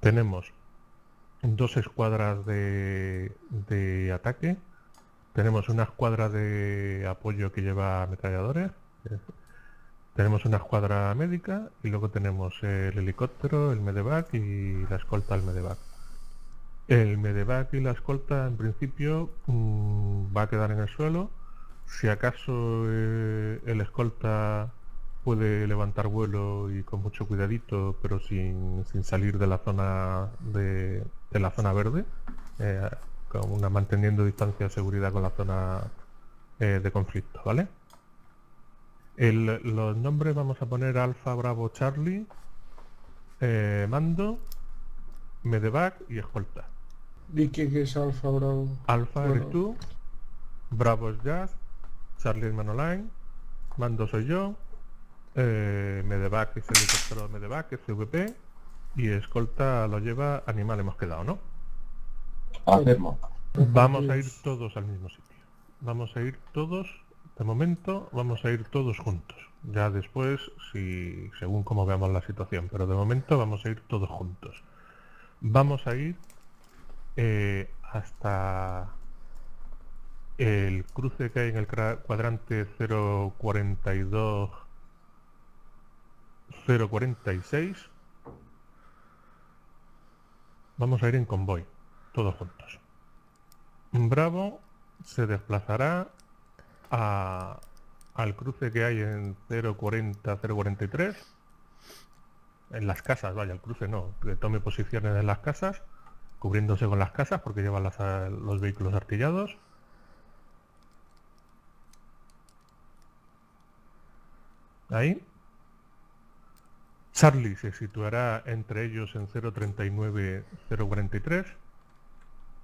tenemos dos escuadras de, de ataque, tenemos una escuadra de apoyo que lleva ametralladores, tenemos una escuadra médica y luego tenemos el helicóptero, el medevac y la escolta al medevac. El medevac y la escolta en principio mm, va a quedar en el suelo. Si acaso eh, el escolta puede levantar vuelo y con mucho cuidadito, pero sin, sin salir de la zona de, de la zona verde, eh, con una manteniendo distancia de seguridad con la zona eh, de conflicto, ¿vale? El, los nombres vamos a poner Alfa Bravo Charlie, eh, Mando, Medevac y Escolta. ¿Y quién es Alfa Bravo? Alfa Bueno. eres tú, Bravo es Jazz, Charlie es Manoline, Mando soy yo, eh, Medevac es el helicóptero de Medevac, es CVP, y Escolta lo lleva Animal, hemos quedado, ¿no? Afirmo. Vamos a ir todos al mismo sitio. Vamos a ir todos, de momento, vamos a ir todos juntos. Ya después, si según cómo veamos la situación, pero de momento vamos a ir todos juntos. Vamos a ir eh, hasta el cruce que hay en el cuadrante 042 046. Vamos a ir en convoy, todos juntos. Bravo se desplazará a- al cruce que hay en 040 043 en las casas, vaya, el cruce no, que tome posiciones en las casas, cubriéndose con las casas porque llevan las, a- los vehículos artillados. Ahí. Charlie se situará entre ellos en 039 043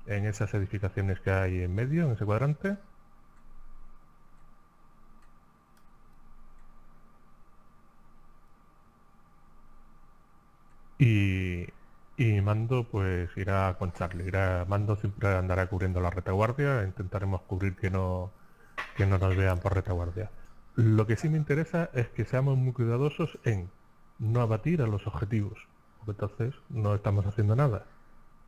en esas edificaciones que hay en medio, en ese cuadrante. Y, Mando pues irá con Charlie. Mando siempre andará cubriendo la retaguardia. Intentaremos cubrir que no, que no nos vean por retaguardia. Lo que sí me interesa es que seamos muy cuidadosos en no abatir a los objetivos. Entonces no estamos haciendo nada.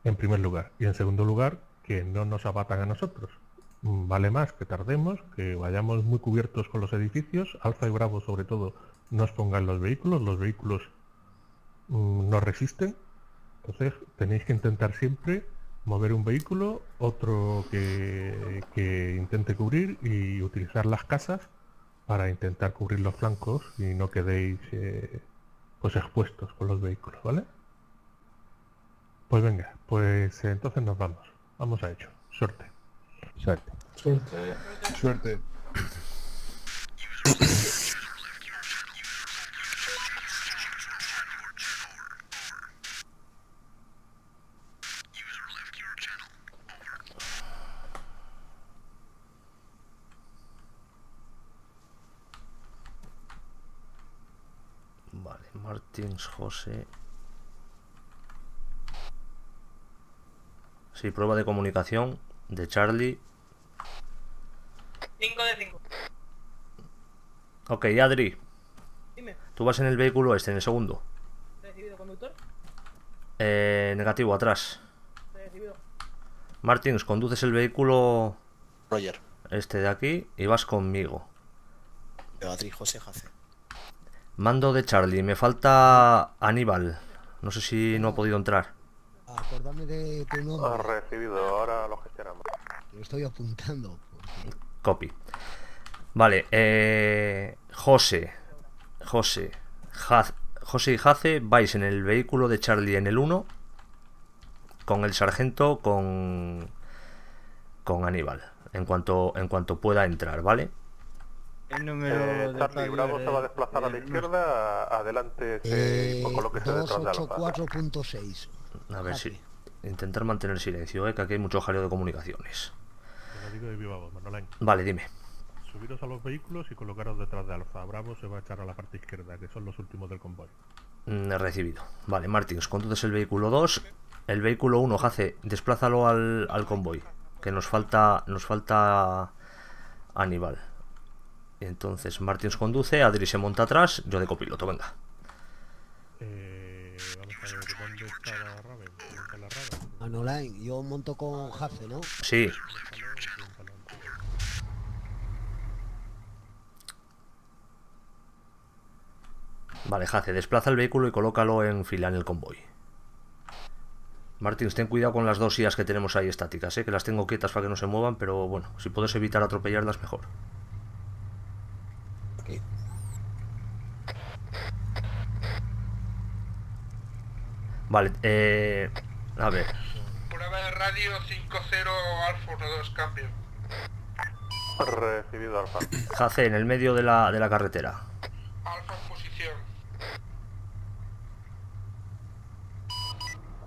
En primer lugar. Y en segundo lugar, que no nos abatan a nosotros. Mm, Vale más que tardemos, que vayamos muy cubiertos con los edificios. Alfa y Bravo sobre todo nos pongan los vehículos. Los vehículos mm, no resisten. Entonces tenéis que intentar siempre mover un vehículo, otro que, que intente cubrir y utilizar las casas para intentar cubrir los flancos y no quedéis eh, pues expuestos con los vehículos, ¿vale? Pues venga, pues eh, entonces nos vamos. Vamos a ello. Suerte. Suerte. Suerte. Suerte. José. Sí, prueba de comunicación de Charlie. 5 de 5. Ok, Adri, Dime, tú vas en el vehículo este, en el segundo. recibido conductor. Eh, negativo, atrás. Recibido. Martins, conduces el vehículo Roger. este de aquí y vas conmigo. Beatriz José Jace. Mando de Charlie, me falta Aníbal. No sé si no ha podido entrar. Acordame de tu nombre, recibido, ahora lo gestionamos. lo estoy apuntando. porque- Copy. Vale, eh, José, José, Jaz- José y Jace vais en el vehículo de Charlie en el 1 con el sargento con con Aníbal en cuanto en cuanto pueda entrar, ¿vale? El número de Charlie Bravo se va a es- desplazar a la eh, izquierda, adelante se Eh, detrás de Alfa. 284.6. A ver Jace. si intentar mantener silencio, eh, que aquí hay mucho jaleo de comunicaciones. Te lo digo de viva voz, Manolán. Vale, dime. Subiros a los vehículos y colocaros detrás de Alfa. Bravo se va a echar a la parte izquierda, que son los últimos del convoy. Mm, he recibido. Vale, Martins, conduces el vehículo 2. El vehículo 1, Jace, desplázalo al, al convoy. Que nos falta. Nos falta. Aníbal. Entonces Martins conduce, Adri se monta atrás, yo de copiloto, venga. Eh, vamos a ver dónde está la Raven, monta la Raven. Anoline, yo monto con Jace, ¿no? Sí. Vale, Jace, desplaza el vehículo y colócalo en fila en el convoy. Martins, ten cuidado con las dos sillas que tenemos ahí estáticas, ¿eh? que las tengo quietas para que no se muevan, pero bueno, si puedes evitar atropellarlas, mejor. Ok. Vale, eh... A ver, Prueba de radio 50 Alfa 12, cambio. Recibido Alfa. Jace, en el medio de la, de la carretera. Alfa en posición.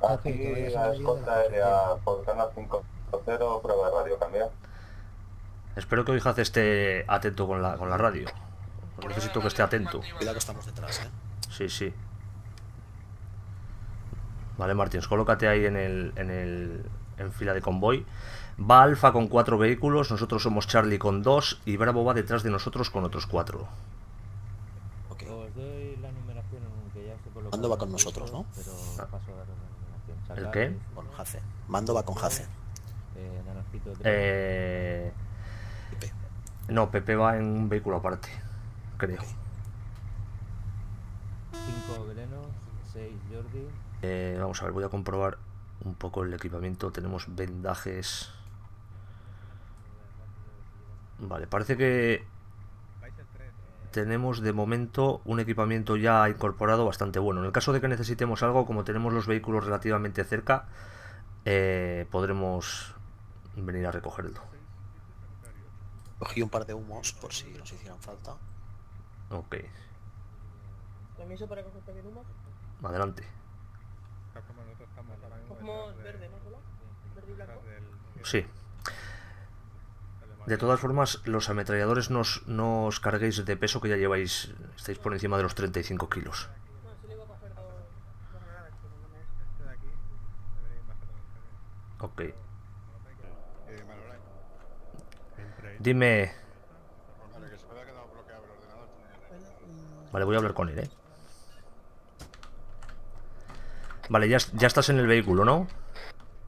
Jace, que vayas a la ayuda. Fontana 50, prueba de radio, cambia. Espero que hoy Jace esté atento con la, con la radio. Necesito que esté atento. Cuidado que estamos detrás, ¿eh? Sí, sí. Vale, Martins, colócate ahí en el, en el en fila de convoy. Va Alfa con cuatro vehículos, nosotros somos Charlie con dos y Bravo va detrás de nosotros con otros cuatro. Ok. Os doy la numeración aunque ya se Mando va con nosotros, ¿no? Pero paso a dar la numeración. ¿El qué? Bueno, Jace. Mando va con Jace. Eh, Naranjito Eh... No, Pepe va en un vehículo aparte, creo. cinco Velenos, 6 Jordi, Eh, vamos a ver, voy a comprobar un poco el equipamiento. Tenemos vendajes. Vale, parece que tenemos de momento un equipamiento ya incorporado bastante bueno. En el caso de que necesitemos algo, como tenemos los vehículos relativamente cerca, eh, podremos venir a recogerlo. Cogí un par de humos por si nos hicieran falta. Ok, Permiso para coger también humo. adelante. Cogemos verde, ¿no? Verde y blanco. Sí. De todas formas, los ametralladores nos, no os carguéis de peso que ya lleváis, estáis por encima de los 35 kilos. No, no. Ok. Dime... vale, que se me ha quedado bloqueado el ordenador. Vale, voy a hablar con él, ¿eh? Vale, ya, ya estás en el vehículo, ¿no?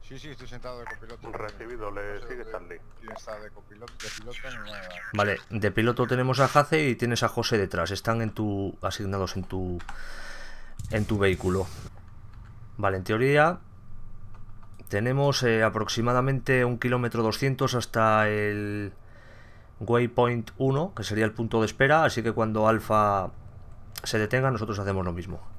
Sí, sí, estoy sentado de copiloto. Recibido, le sigue quién está de copiloto, de piloto. Vale, de piloto tenemos a Jace y tienes a José detrás. Están en tu asignados en tu en tu vehículo. Vale, en teoría tenemos eh, aproximadamente un kilómetro 200 hasta el waypoint 1, que sería el punto de espera. Así que cuando Alfa se detenga, nosotros hacemos lo mismo.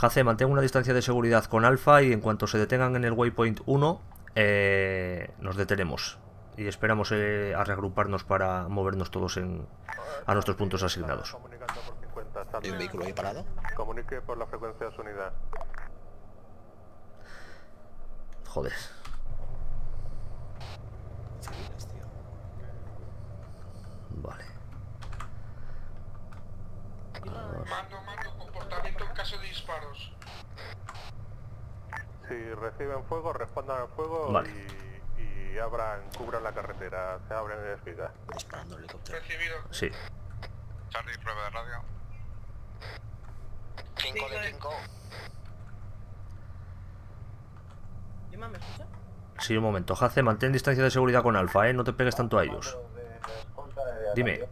Jace, mantén una distancia de seguridad con Alfa y en cuanto se detengan en el waypoint 1, eh, nos detenemos. Y esperamos eh, a reagruparnos para movernos todos en, a nuestros puntos asignados. Comunicando por 50, Hay un vehículo ahí parado. Comunique por la frecuencia de su unidad. Joder. Vale. Mando, mando, comportamiento en caso de disparos. Si reciben fuego, respondan al fuego Vale. y, y abran, cubran la carretera, se abren en espiga. Disparando el helicóptero. Recibido. Sí. Charlie, prueba de radio. 5 de 5. Dima, ¿me escucha? Sí, un momento. Jace, mantén distancia de seguridad con Alfa, ¿eh? No te pegues tanto a ellos. Dime. Eh,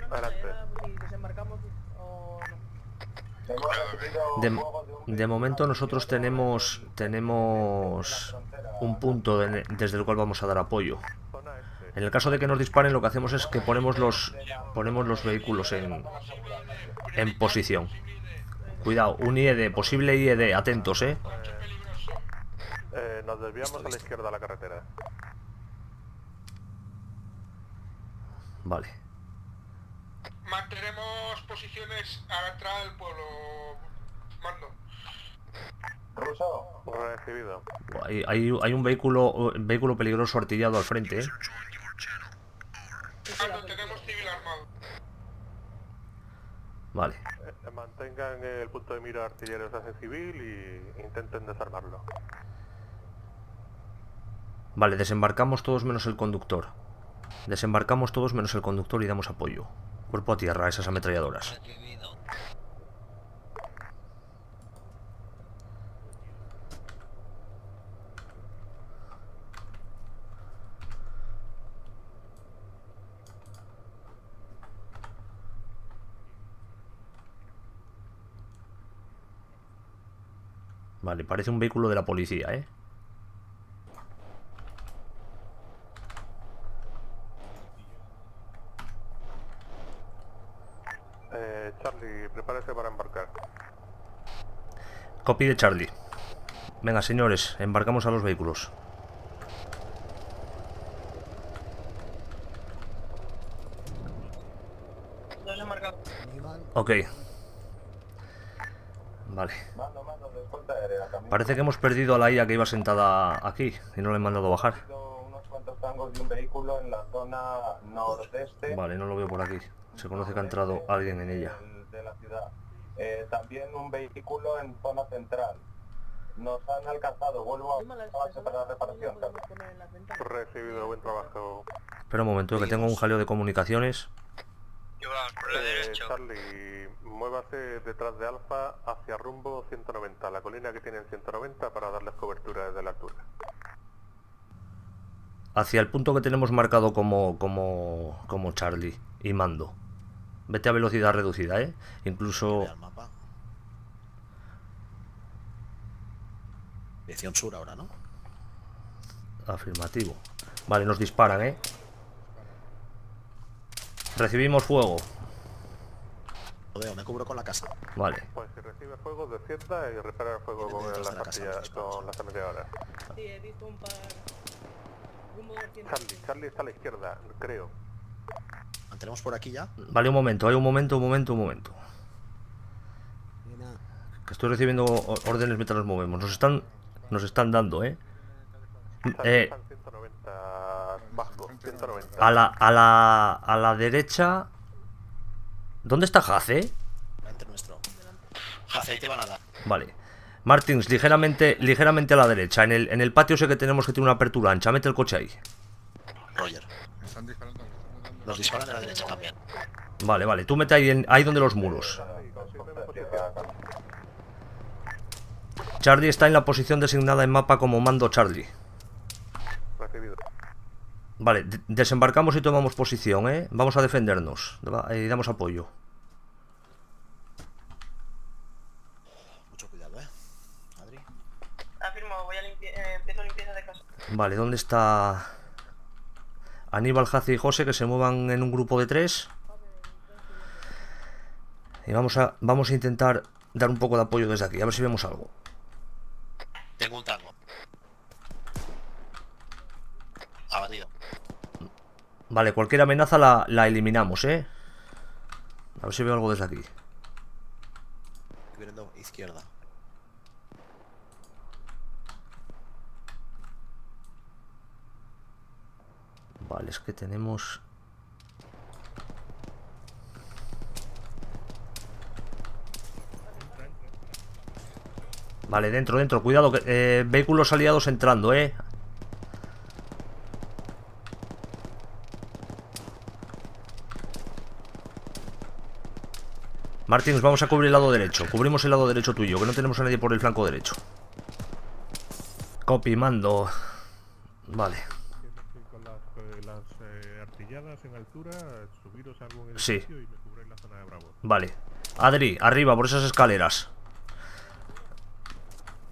no, no, Adelante. era si desembarcamos o no. De, de momento nosotros tenemos tenemos un punto de- desde el cual vamos a dar apoyo. En el caso de que nos disparen, lo que hacemos es que ponemos los ponemos los vehículos en, en posición. Cuidado, un IED, posible IED, atentos, eh. Eh, nos desviamos a la izquierda de la carretera. Vale. Mantenemos posiciones a la entrada del pueblo. Mando. ¿Ruso? Recibido. Hay, hay, hay un vehículo vehículo peligroso artillado al frente, eh. Mando, tenemos civil armado. Vale. Eh, mantengan el punto de mira artilleros hacia civil y intenten desarmarlo. Vale, desembarcamos todos menos el conductor. Desembarcamos todos menos el conductor y damos apoyo. Cuerpo a tierra, esas ametralladoras. Vale, parece un vehículo de la policía, ¿eh? Charlie, prepárese para embarcar. Copy de Charlie. Venga, señores, embarcamos a los vehículos. Ok. Vale. Parece que hemos perdido a la IA que iba sentada aquí y no le he mandado bajar. unos cuantos tangos de un vehículo en la zona nordeste Vale, no lo veo por aquí. Se conoce que ha entrado alguien en ella. de la ciudad. Eh, también un vehículo en zona central. Nos han alcanzado. Vuelvo a base para la reparación. Recibido, buen trabajo. Espera un momento, que tengo un jaleo de comunicaciones. Eh, Charlie, muévase detrás de Alfa hacia rumbo 190, la colina que tienen 190 para darles cobertura desde la altura. Hacia el punto que tenemos marcado como, como, como Charlie y mando. Vete a velocidad reducida, ¿eh? Incluso... Dirección sur ahora, ¿no? Afirmativo. Vale, nos disparan, ¿eh? Recibimos fuego. Lo veo, me cubro con la casa. Vale. Pues si recibe fuego, descienda y repara el fuego con de la casa, con las ametralladoras. Sí, he visto un par. Rumbo 200. Charlie, Charlie está a la izquierda, creo. Mantenemos por aquí ya. Vale, un momento, hay un momento, un momento, un momento. Que estoy recibiendo órdenes mientras nos movemos. Nos están, nos están dando, ¿eh? Eh, está en 190, bajo, 190. a la, a la, a la derecha... ¿Dónde está Jace? Delante nuestro. Aceite van a dar. Vale. Martins, ligeramente, ligeramente a la derecha. En el, en el patio sé que tenemos que tener una apertura ancha. Mete el coche ahí. Roger. Me están disparando, me están dando- Nos disparan de la derecha también. Vale, vale. Tú mete ahí, en- ahí donde los muros. Charlie está en la posición designada en mapa como mando Charlie. Vale, de- desembarcamos y tomamos posición, ¿eh? Vamos a defendernos. Y damos apoyo. Mucho cuidado, eh. Adri. Afirmo, voy a limpiar. Eh, empiezo limpieza de casa. Vale, ¿dónde está Aníbal, Jace y José? Que se muevan en un grupo de tres. Y vamos a, vamos a intentar dar un poco de apoyo desde aquí, a ver si vemos algo. Tengo un tango. Abatido. Vale, cualquier amenaza la, la eliminamos, ¿eh? A ver si veo algo desde aquí. Estoy viendo izquierda. Vale, es que tenemos... Vale, dentro, dentro, cuidado, eh, vehículos aliados entrando, ¿eh? Martins, vamos a cubrir el lado derecho. Cubrimos el lado derecho tuyo, que no tenemos a nadie por el flanco derecho. Copy, mando. Vale. Con las, eh, las eh, artilladas en altura, subiros a algún Sí. y me cubréis la zona de Bravo. Vale. Adri, arriba por esas escaleras.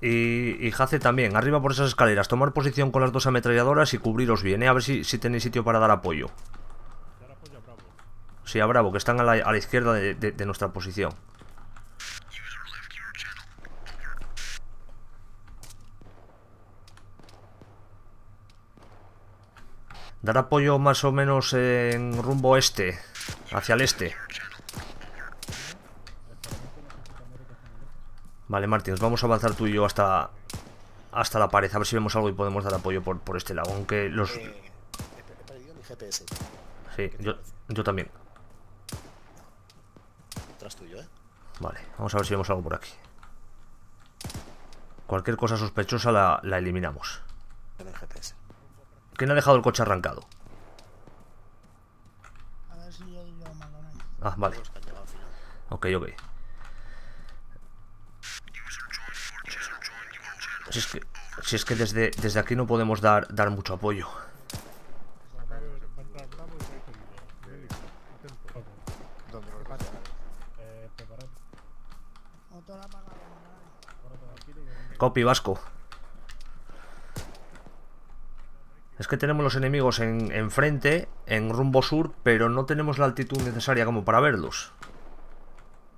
Y, y Jace también, arriba por esas escaleras. Tomar posición con las dos ametralladoras y cubriros bien, ¿eh? A ver si, si tenéis sitio para dar apoyo. Dar apoyo a Bravo. Sí, a Bravo, que están a la, a la izquierda de, de- de nuestra posición. Dar apoyo más o menos en rumbo este, hacia el este. Vale, Martins, vamos a avanzar tú y yo hasta, hasta la pared, a ver si vemos algo y podemos dar apoyo por, por este lado. Aunque los... Eh, he, he perdido mi GPS. Sí, yo, yo también. Tras tuyo, eh. Vale, vamos a ver si vemos algo por aquí. Cualquier cosa sospechosa la, la eliminamos. En el GPS. ¿Quién ha dejado el coche arrancado? A ver si yo lo abandoné. Ah, vale. Ok, ok. Si es que, si es que desde, desde aquí no podemos dar, dar mucho apoyo. Va a entrar Bravo y vais seguido. Atento. ¿Dónde lo reparte? Eh, preparad. Motor apagado. Copy Vasco. Es que tenemos los enemigos en, enfrente, en rumbo sur, pero no tenemos la altitud necesaria como para verlos.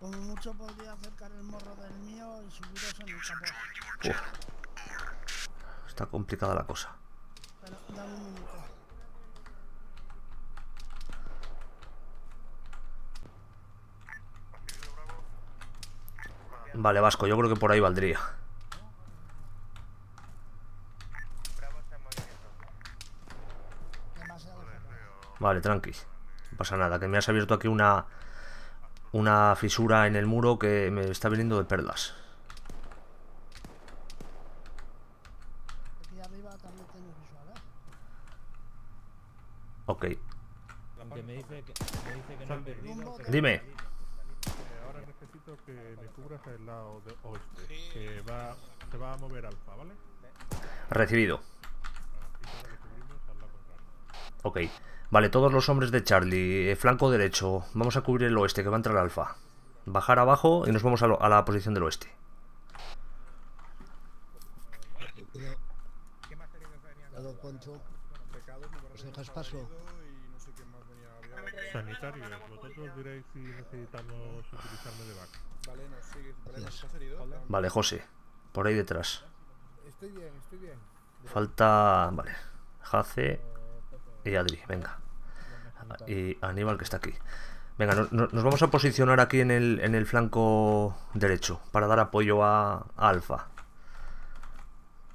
Como mucho podría acercar el morro del mío y subiros en el. Uf. Está complicada la cosa. Pero dame un minuto. Vale, Vasco, yo creo que por ahí valdría. Demasiado cerrado. Vale, tranqui. No pasa nada, que me has abierto aquí una una fisura en el muro que me está viniendo de perlas. Aquí arriba también tengo visual, ¿eh? Ok. Aunque me dice que, me dice que no he perdido. Dime. Eh, ahora necesito que me cubras el lado de oeste, que va, se va a mover alfa, ¿vale? Recibido. Ok. Vale, todos los hombres de Charlie, eh, flanco derecho. Vamos a cubrir el oeste, que va a entrar alfa. Bajar abajo y nos vamos a, lo- a la posición del oeste. Cuidado, Poncho. ¿Os dejas paso? Sanitarios, vosotros diréis si necesitamos utilizar medevac. Gracias. Vale, José. Por ahí detrás. Estoy bien, estoy bien. Falta... Vale. Jace y Adri, venga. Y Aníbal que está aquí. Venga, no- no- nos vamos a posicionar aquí en el, en el flanco derecho para dar apoyo a, a Alfa.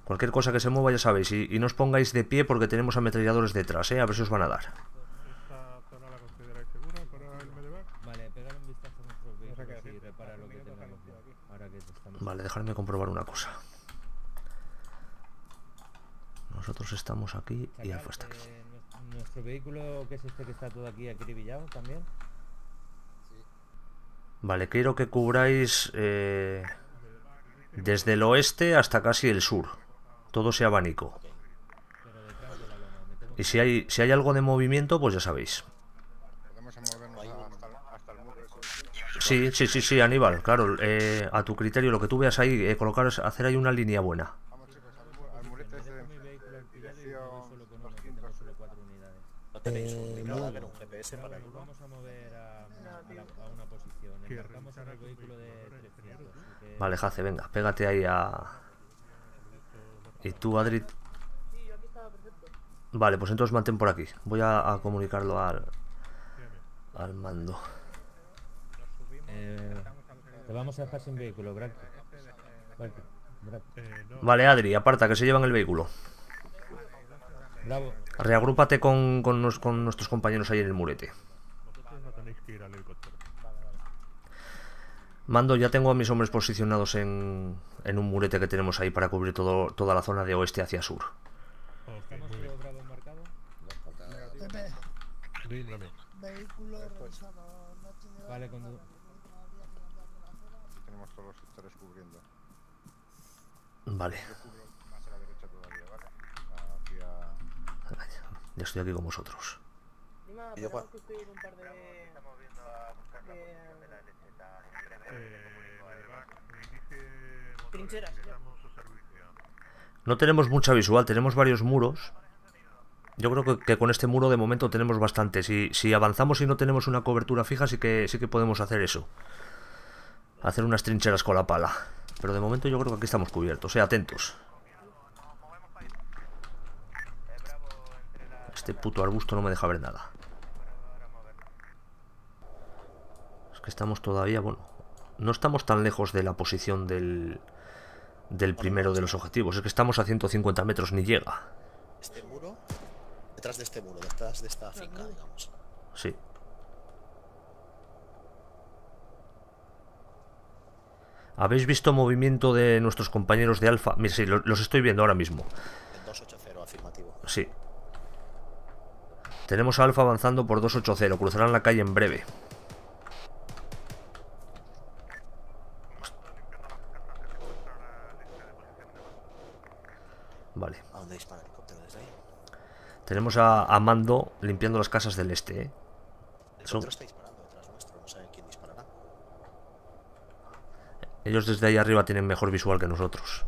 Cualquier cosa que se mueva ya sabéis. Y, y no os pongáis de pie porque tenemos ametralladores detrás, ¿eh? A ver si os van a dar. ¿Esta zona la consideráis segura para el medevac? Vale, dejadme comprobar una cosa. Nosotros estamos aquí y Alfa está aquí. Nues- Nuestro vehículo, que es este que está todo aquí acribillado también. Vale, quiero que cubráis eh, desde el oeste hasta casi el sur. Todo sea abanico. Pero detrás de la loma. Me tengo Y si hay, si hay algo de movimiento, pues ya sabéis. Podemos movernos hasta, el- hasta el muro. ese. Sí, sí, sí, sí, Aníbal, claro. eh, a tu criterio, lo que tú veas ahí, eh, colocar, hacer ahí una línea buena. Vamos chicos, al, mu- al murete ese dejo mi vehículo alquilado y dirección voy solo con uno, que tengo solo cuatro unidades. ¿No tenéis Eh, un no. microradar, un GPS para Nos irlo? vamos a mover a, a la- a una posición. Que Embarcamos en el revisar vehículo de algún 300. así que- Vale, Jace, venga, pégate ahí a... Y tú, Adri... Vale, pues entonces mantén por aquí. Voy a, a comunicarlo al, al mando. Eh, te vamos a dejar sin vehículo, Brack. Brack, Brack. No, Vale, Adri, aparta, que se llevan el vehículo. Bravo. Reagrúpate con, con, nos- con nuestros compañeros ahí en el murete. vosotros no tenéis que ir al helicóptero. Mando, ya tengo a mis hombres posicionados en, en un murete que tenemos ahí para cubrir todo, toda la zona de oeste hacia sur. Vehículo Vale, zona. tenemos todos los sectores cubriendo. Vale, Yo cubro más a la derecha todavía, ¿vale? Hacia... ya estoy aquí con vosotros. Y yo, Eh. No tenemos mucha visual, tenemos varios muros. Yo creo que, que con este muro de momento tenemos bastante. Si, si avanzamos y no tenemos una cobertura fija, sí que, sí que podemos hacer eso. Hacer unas trincheras con la pala. Pero de momento yo creo que aquí estamos cubiertos. Eh, atentos. Este puto arbusto no me deja ver nada. Es que estamos todavía, bueno, no estamos tan lejos de la posición del, del primero de los objetivos. Es que estamos a 150 metros, ni llega. Este muro, detrás de este muro, detrás de esta finca, digamos. Sí. ¿Habéis visto movimiento de nuestros compañeros de Alfa? Mira, sí, lo- los estoy viendo ahora mismo. El 280 afirmativo. Sí. Tenemos a Alfa avanzando por 280. Cruzarán la calle en breve. Vale. ¿A dónde dispara el helicóptero desde ahí? Tenemos a, a Mando limpiando las casas del este. ¿eh? El Son- está disparando detrás nuestro, no sé quién disparará. Ellos desde ahí arriba tienen mejor visual que nosotros.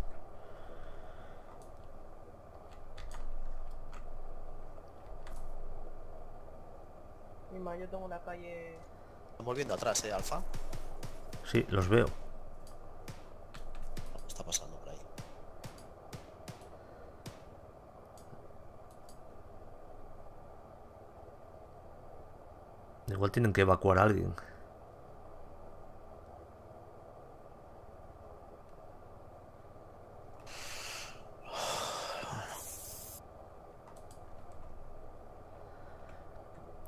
Calle... Estamos viendo atrás, ¿eh, Alfa? Sí, los veo. ¿Qué está pasando por ahí? Igual tienen que evacuar a alguien.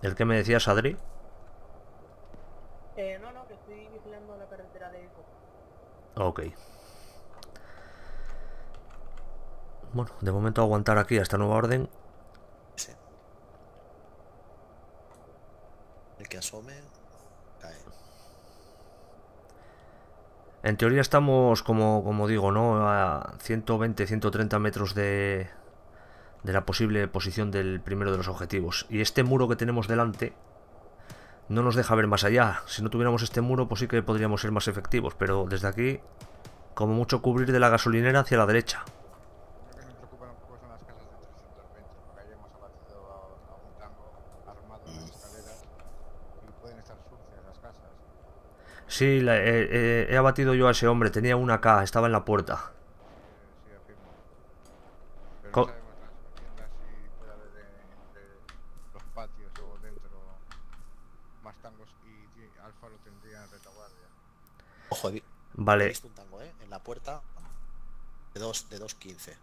¿El que me decías, Adri? Eh, no, no, que estoy vigilando la carretera de Ico. Ok. Bueno, de momento aguantar aquí a esta nueva orden. Sí. El que asome, cae. En teoría estamos, como, como digo, ¿no? A 120, 130 metros de, de la posible posición del primero de los objetivos. Y este muro que tenemos delante no nos deja ver más allá. Si no tuviéramos este muro, pues sí que podríamos ser más efectivos. Pero desde aquí, como mucho cubrir de la gasolinera hacia la derecha. Lo que me preocupa un poco son las casas de 320, porque ahí hemos abatido a, a un tango armado en las escaleras y pueden estar sucias las casas. Sí, la- eh, eh, he abatido yo a ese hombre. Tenía una K, estaba en la puerta. Co- no sabemos las viviendas si puede haber eh, entre los patios o dentro más tangos Alfa lo tendría en retaguardia. Ojo, he, vi- he Vale, visto un tango, ¿eh? En la puerta de 2 de 2.15.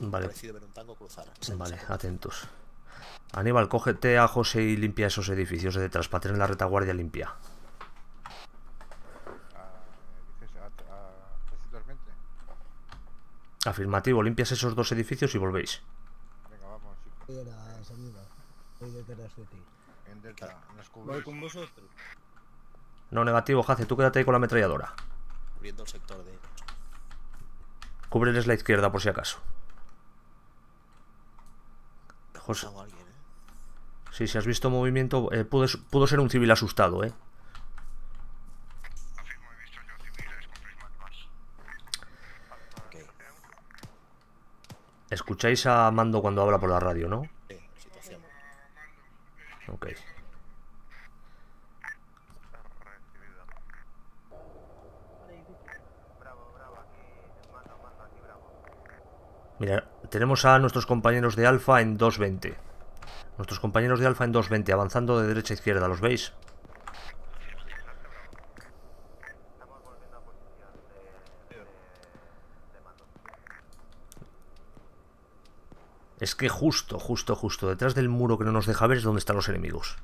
vale, Parecido ver un tango cruzar. Vale, atentos. Aníbal, cógete a José y limpia esos edificios de detrás para tener la retaguardia limpia. A, dices a, a 320. Afirmativo, limpias esos dos edificios y volvéis. Venga, vamos, chicos. Voy a la salida. Voy detrás de ti. En Delta, nos Voy con vosotros. No negativo, Jace, tú quédate ahí con la ametralladora. Cubriendo el sector de... Cúbreles la izquierda por si acaso. José, alguien, ¿eh? sí, si has visto movimiento, eh, pudo, pudo ser un civil asustado, ¿eh? Afirmo, he visto yo civiles con prismáticos. Ok. Escucháis a Mando cuando habla por la radio, ¿no? Bravo. Mira, tenemos a nuestros compañeros de Alfa en 220. Nuestros compañeros de Alfa en 220, avanzando de derecha a izquierda, ¿los veis? Estamos volviendo a posición de, de, de mando. Es que justo, justo, justo, detrás del muro que no nos deja ver es donde están los enemigos.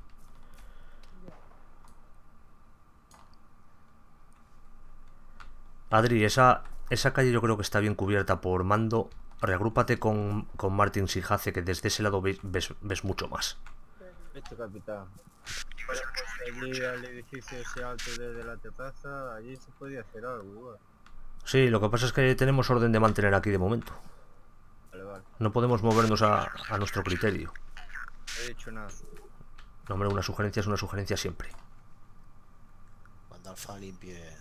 Adri, esa, esa calle yo creo que está bien cubierta por mando. Reagrúpate con, con Martin Sijace, que desde ese lado ves, ves, ves mucho más. Hecho, capitán. Fuéramos allí al edificio ese alto desde la terraza, allí se podía hacer algo igual. Sí, lo que pasa es que tenemos orden de mantener aquí de momento. Vale, vale. No podemos movernos a, a nuestro criterio. No he dicho nada. No, hombre, una sugerencia es una sugerencia siempre. Cuando Alfa limpie...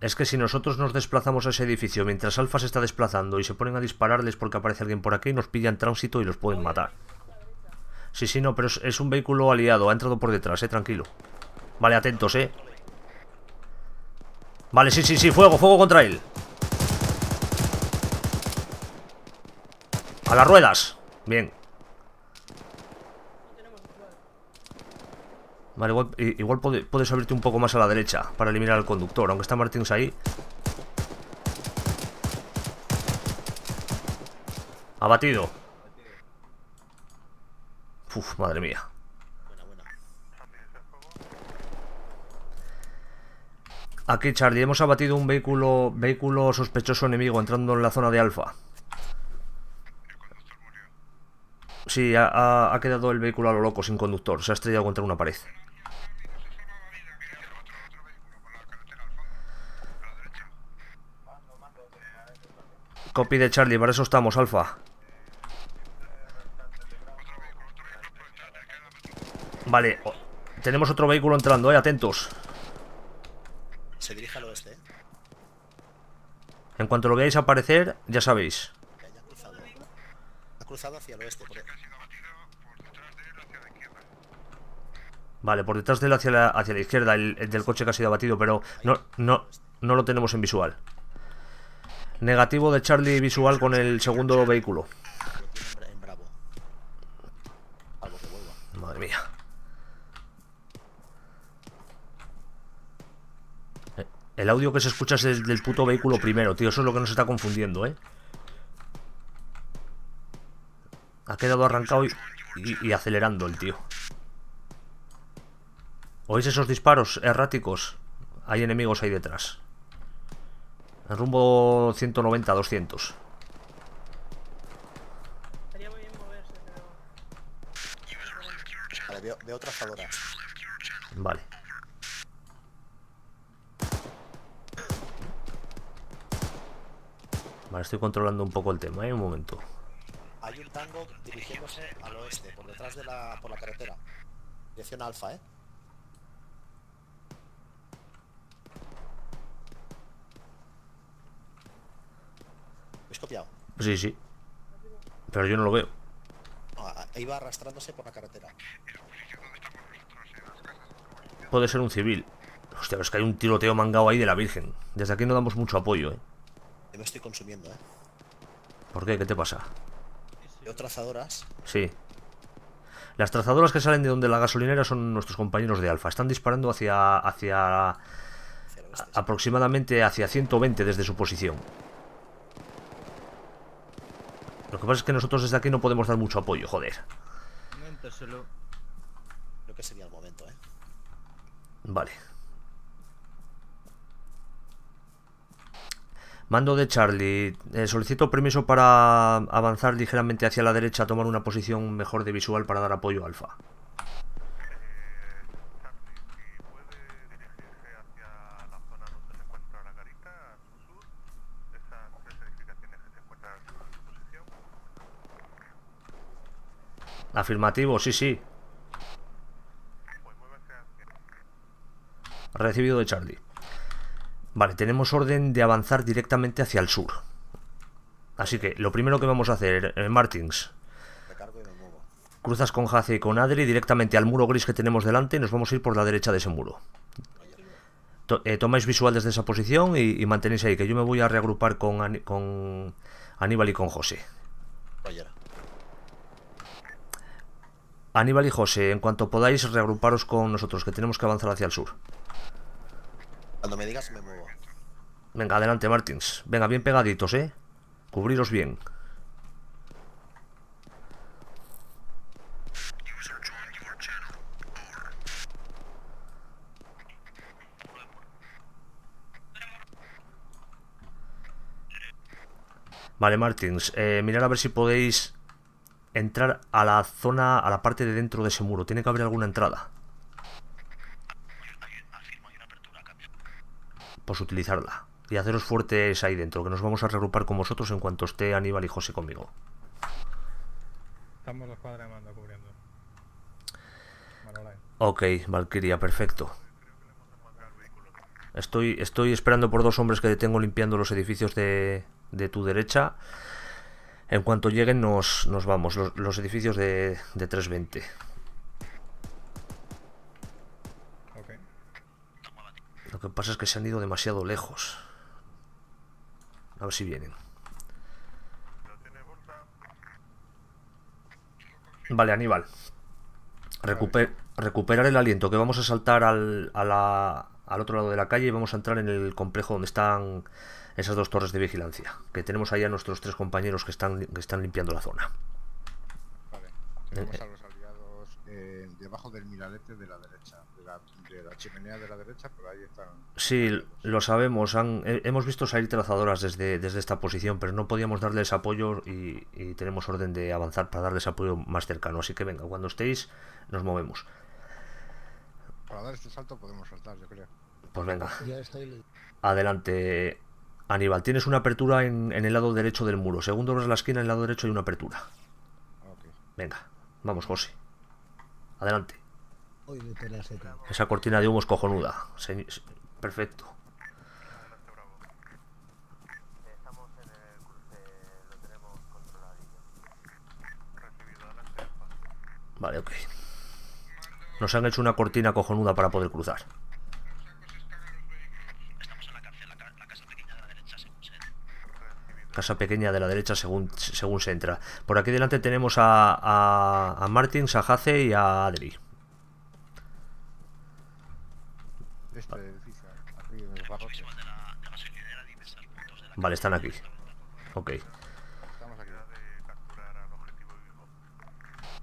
Es que si nosotros nos desplazamos a ese edificio mientras Alfa se está desplazando y se ponen a dispararles porque aparece alguien por aquí, nos pillan tránsito y los pueden matar. Sí, sí, no, pero es, es un vehículo aliado, ha entrado por detrás, eh, tranquilo. Vale, atentos, eh. Vale, sí, sí, sí, fuego, fuego contra él. A las ruedas. Bien. Vale, igual, puedes abrirte un poco más a la derecha para eliminar al conductor, aunque está Martins ahí. Abatido. Uf, madre mía. Aquí, Charlie, hemos abatido un vehículo, vehículo sospechoso enemigo entrando en la zona de Alfa. Sí, ha, quedado el vehículo a lo loco, sin conductor. Se ha estrellado contra una pared. Copy de Charlie, para eso estamos, Alfa. Vale, tenemos otro vehículo entrando, eh, atentos. Se dirige al oeste, ¿eh? En cuanto lo veáis aparecer, ya sabéis. Cruzado. Ha cruzado hacia el oeste. Vale, por detrás de él hacia la, hacia la izquierda, el, el del coche que ha sido abatido, pero no, no, no lo tenemos en visual. Negativo de Charlie visual con el segundo vehículo. Madre mía. Eh, El audio que se escucha es el del puto vehículo primero, tío. Eso es lo que nos está confundiendo, ¿eh? Ha quedado arrancado y, y- y acelerando el tío. ¿Oís esos disparos erráticos? Hay enemigos ahí detrás. En rumbo 190-200. Estaría muy bien moverse, pero... Vale, veo, veo trazadoras. Vale. Vale, estoy controlando un poco el tema, ¿eh? Un momento. Hay un tango dirigiéndose al oeste, por detrás de la, por la carretera. Dirección alfa, ¿eh? ¿Habéis copiado? Sí, sí. Pero yo no lo veo. No, a- ahí va arrastrándose por la carretera. Puede ser un civil. Hostia, pero es que hay un tiroteo mangado ahí de la Virgen. Desde aquí no damos mucho apoyo, ¿eh? Yo me estoy consumiendo, ¿eh? ¿Por qué? ¿Qué te pasa? Veo trazadoras. Sí. Las trazadoras que salen de donde la gasolinera son nuestros compañeros de Alfa. Están disparando hacia, hacia hacia oeste. aproximadamente hacia 120 desde su posición. Lo que pasa es que nosotros desde aquí no podemos dar mucho apoyo, joder. Creo que sería el momento, ¿eh? Vale. Mando de Charlie. Eh, solicito permiso para avanzar ligeramente hacia la derecha, tomar una posición mejor de visual para dar apoyo a Alfa. a a. Afirmativo, sí, sí. Recibido de Charlie. Vale, tenemos orden de avanzar directamente hacia el sur. Así que lo primero que vamos a hacer, eh, Martins, cruzas con Jace y con Adri directamente al muro gris que tenemos delante y nos vamos a ir por la derecha de ese muro. Eh, tomáis visual desde esa posición y, mantenéis ahí, que yo me voy a reagrupar con, con Aníbal y con José. Aníbal y José, en cuanto podáis, reagruparos con nosotros, que tenemos que avanzar hacia el sur. Cuando me digas me muevo. Venga, adelante, Martins. Venga, bien pegaditos, ¿eh? Cubriros bien. Vale, Martins, eh, mirad a ver si podéis entrar a la zona, a la parte de dentro de ese muro. Tiene que haber alguna entrada. Pues utilizarla. Y haceros fuertes ahí dentro, que nos vamos a reagrupar con vosotros en cuanto esté Aníbal y José conmigo. Estamos escuadra de mando cubriendo. Ok, Valkyria, perfecto. Estoy, estoy esperando por dos hombres que tengo limpiando los edificios de, de tu derecha. En cuanto lleguen nos, nos vamos, los, los edificios de, de 320. Lo que pasa es que se han ido demasiado lejos. A ver si vienen. Vale, Aníbal. Recuper- recuperar el aliento, que vamos a saltar al, al otro lado de la calle y vamos a entrar en el complejo donde están esas dos torres de vigilancia. Que tenemos ahí a nuestros tres compañeros que están, que están limpiando la zona. Vale. Tenemos a los aliados eh, debajo del miralete de la derecha, chimenea de la derecha, por ahí están. Sí, lo sabemos. han- hemos visto salir trazadoras desde, desde esta posición, pero no podíamos darles apoyo y, y tenemos orden de avanzar para darles apoyo más cercano. Así que venga, cuando estéis, nos movemos. Para dar este salto podemos saltar, yo creo. Pues venga, Ya estoy listo. adelante. Aníbal, tienes una apertura en, en el lado derecho del muro. Segundo doblas la esquina, en el lado derecho hay una apertura. Ok. Venga, vamos, José. Adelante. Hoy detrás de ti. Esa cortina de humo es cojonuda. Perfecto. Vale, ok. Nos han hecho una cortina cojonuda para poder cruzar. Casa pequeña de la derecha según, según se entra. Por aquí delante tenemos a, a, a Martins, a Jace y a Adri. Este edificio, aquí en el barrote. Vale, están aquí. Ok.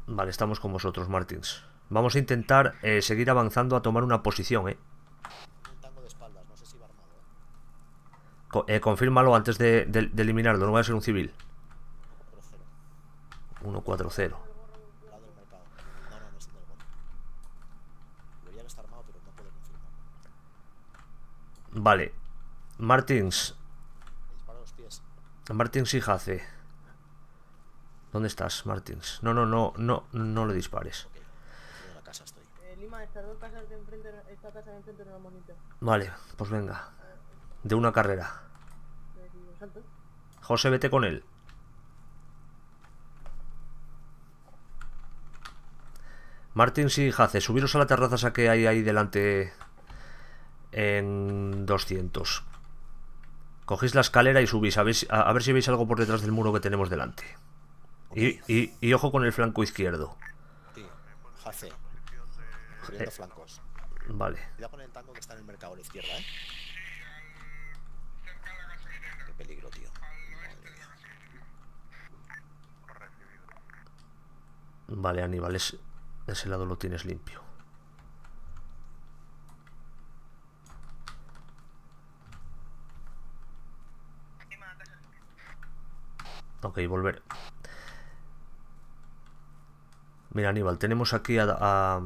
Vale, estamos con vosotros, Martins. Vamos a intentar eh, seguir avanzando a tomar una posición, ¿eh? Un tango de espaldas, no sé si va armado. ¿eh? Co- eh, confírmalo antes de, de- de eliminarlo, no va a ser un civil. Pero cero. 1-4-0. Lado del mercado. No, no, no es el del gol. Debería estar armado, pero no puedo confirmar. Vale. Martins. Martins y Jace. ¿Dónde estás, Martins? No, no, no, no, no le dispares. Vale, pues venga. De una carrera. José, vete con él. Martins y Jace, subiros a la terraza esa que hay ahí delante en 200. Cogéis la escalera y subís, a ver, si- a, ver si veis algo por detrás del muro que tenemos delante. Y, y- y ojo con el flanco izquierdo. Sí. Jace. Cubriendo flancos. Vale. Cuidado con el tango que está en el mercado a la izquierda, ¿eh? Qué peligro, tío. Vale, Aníbal, es- de ese lado lo tienes limpio. Ok, volver. Mira, Aníbal, tenemos aquí a, a-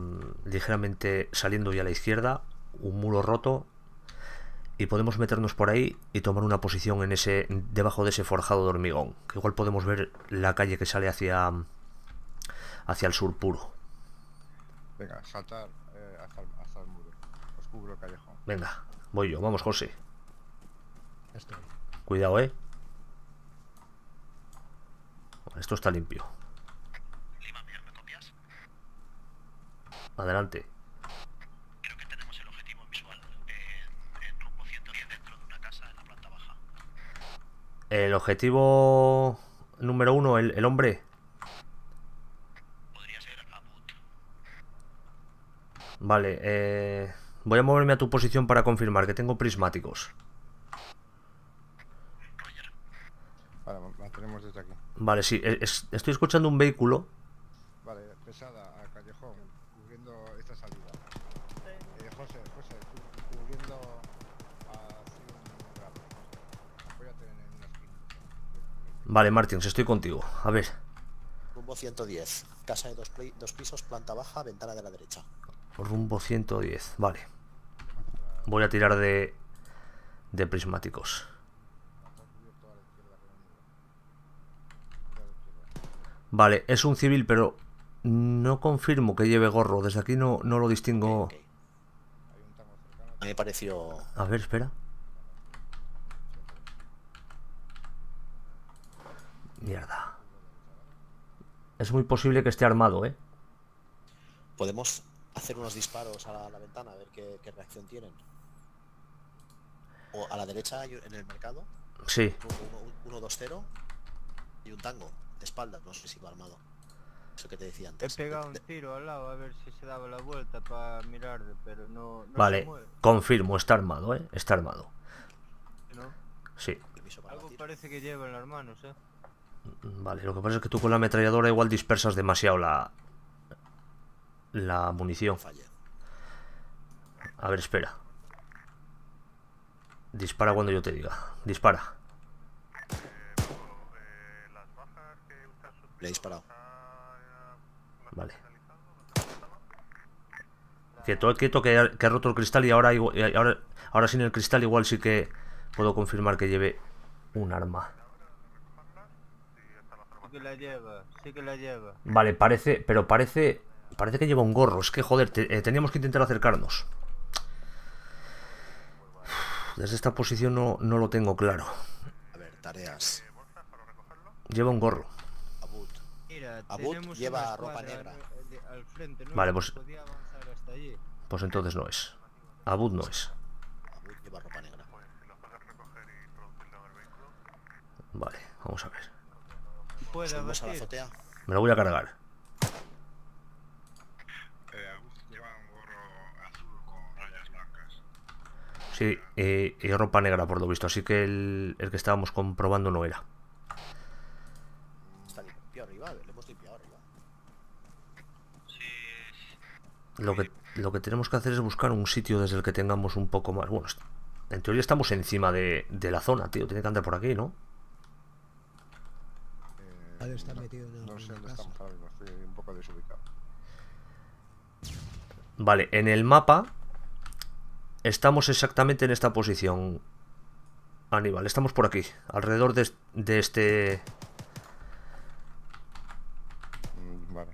ligeramente saliendo ya a la izquierda un muro roto y podemos meternos por ahí y tomar una posición en ese debajo de ese forjado de hormigón, que igual podemos ver la calle que sale hacia hacia el sur puro. Venga, saltar eh, hasta, el, hasta el muro. Os cubro el callejón. Venga, voy yo, vamos, José. Estoy. Cuidado, eh. Esto está limpio. Lima, mira, ¿me copias? Adelante. Creo que tenemos el objetivo visual. En, en rumbo 110 dentro de una casa en la planta baja. El objetivo número uno, el, el hombre. Podría ser Abut. Vale, eh, voy a moverme a tu posición para confirmar que tengo prismáticos. Vale, mantenemos desde aquí. Vale, sí, e, es- estoy escuchando un vehículo. Vale, pesada al callejón, cubriendo esta salida. Eh, José, José, cu- cubriendo hacia un grado. Apóyate en una esquina. Vale, Martins, estoy contigo. A ver, Rumbo 110. Casa de dos, dos pisos, planta baja, ventana de la derecha. rumbo 110. Vale. Voy a tirar de, de prismáticos. Vale, es un civil, pero no confirmo que lleve gorro. Desde aquí no, no lo distingo. Ok. A mí me pareció... A ver, espera. Mierda. Es muy posible que esté armado, ¿eh? Podemos hacer unos disparos a la, a la ventana a ver qué, qué reacción tienen. O a la derecha hay un- en el mercado. Sí. 1-2-0 y un tango de espaldas, no sé si va armado. Eso que te decía He antes. pegado un tiro al lado a ver si se daba la vuelta para mirarle, pero no, no se Vale, mueve. confirmo, está armado, ¿eh? Está armado. ¿no? Sí. Algo parece que lleva en las manos, eh. Vale, lo que pasa es que tú con la ametralladora igual dispersas demasiado la la munición. Falle. A ver, espera. Dispara cuando yo te diga. Dispara. Le he disparado. Vale. Quieto, quieto, que, ha- que ha roto el cristal y ahora, ahora, ahora sin el cristal igual sí que puedo confirmar que lleve un arma. Sí que la lleva, sí que la lleva. Vale, parece, pero parece, parece que lleva un gorro. Es que, joder, te- eh, teníamos que intentar acercarnos. Desde esta posición no, no lo tengo claro. A ver, tareas. Lleva un gorro. Abut. Mira, Abut tenemos lleva una ropa negra. de- al frente, ¿no? Vale, pues- podía avanzar hasta allí. Pues entonces no es. Abud no es. Abud lleva ropa negra. Vale, vamos a ver. Puede Subimos a la azotea. Me lo voy a cargar. Eh, Agus lleva un gorro azul con rayas blancas. Sí, y, y ropa negra por lo visto, así que el, el que estábamos comprobando no era. Está limpio arriba, le hemos limpiado arriba. Lo que, lo que tenemos que hacer es buscar un sitio desde el que tengamos un poco más... Bueno, en teoría estamos encima de, de la zona, tío. Tiene que andar por aquí, ¿no? Eh, no, metido en no sé dónde casa. estamos ahora mismo, estoy un poco desubicado. Vale, en el mapa estamos exactamente en esta posición. Aníbal, estamos por aquí, alrededor de, de este... Mm, vale.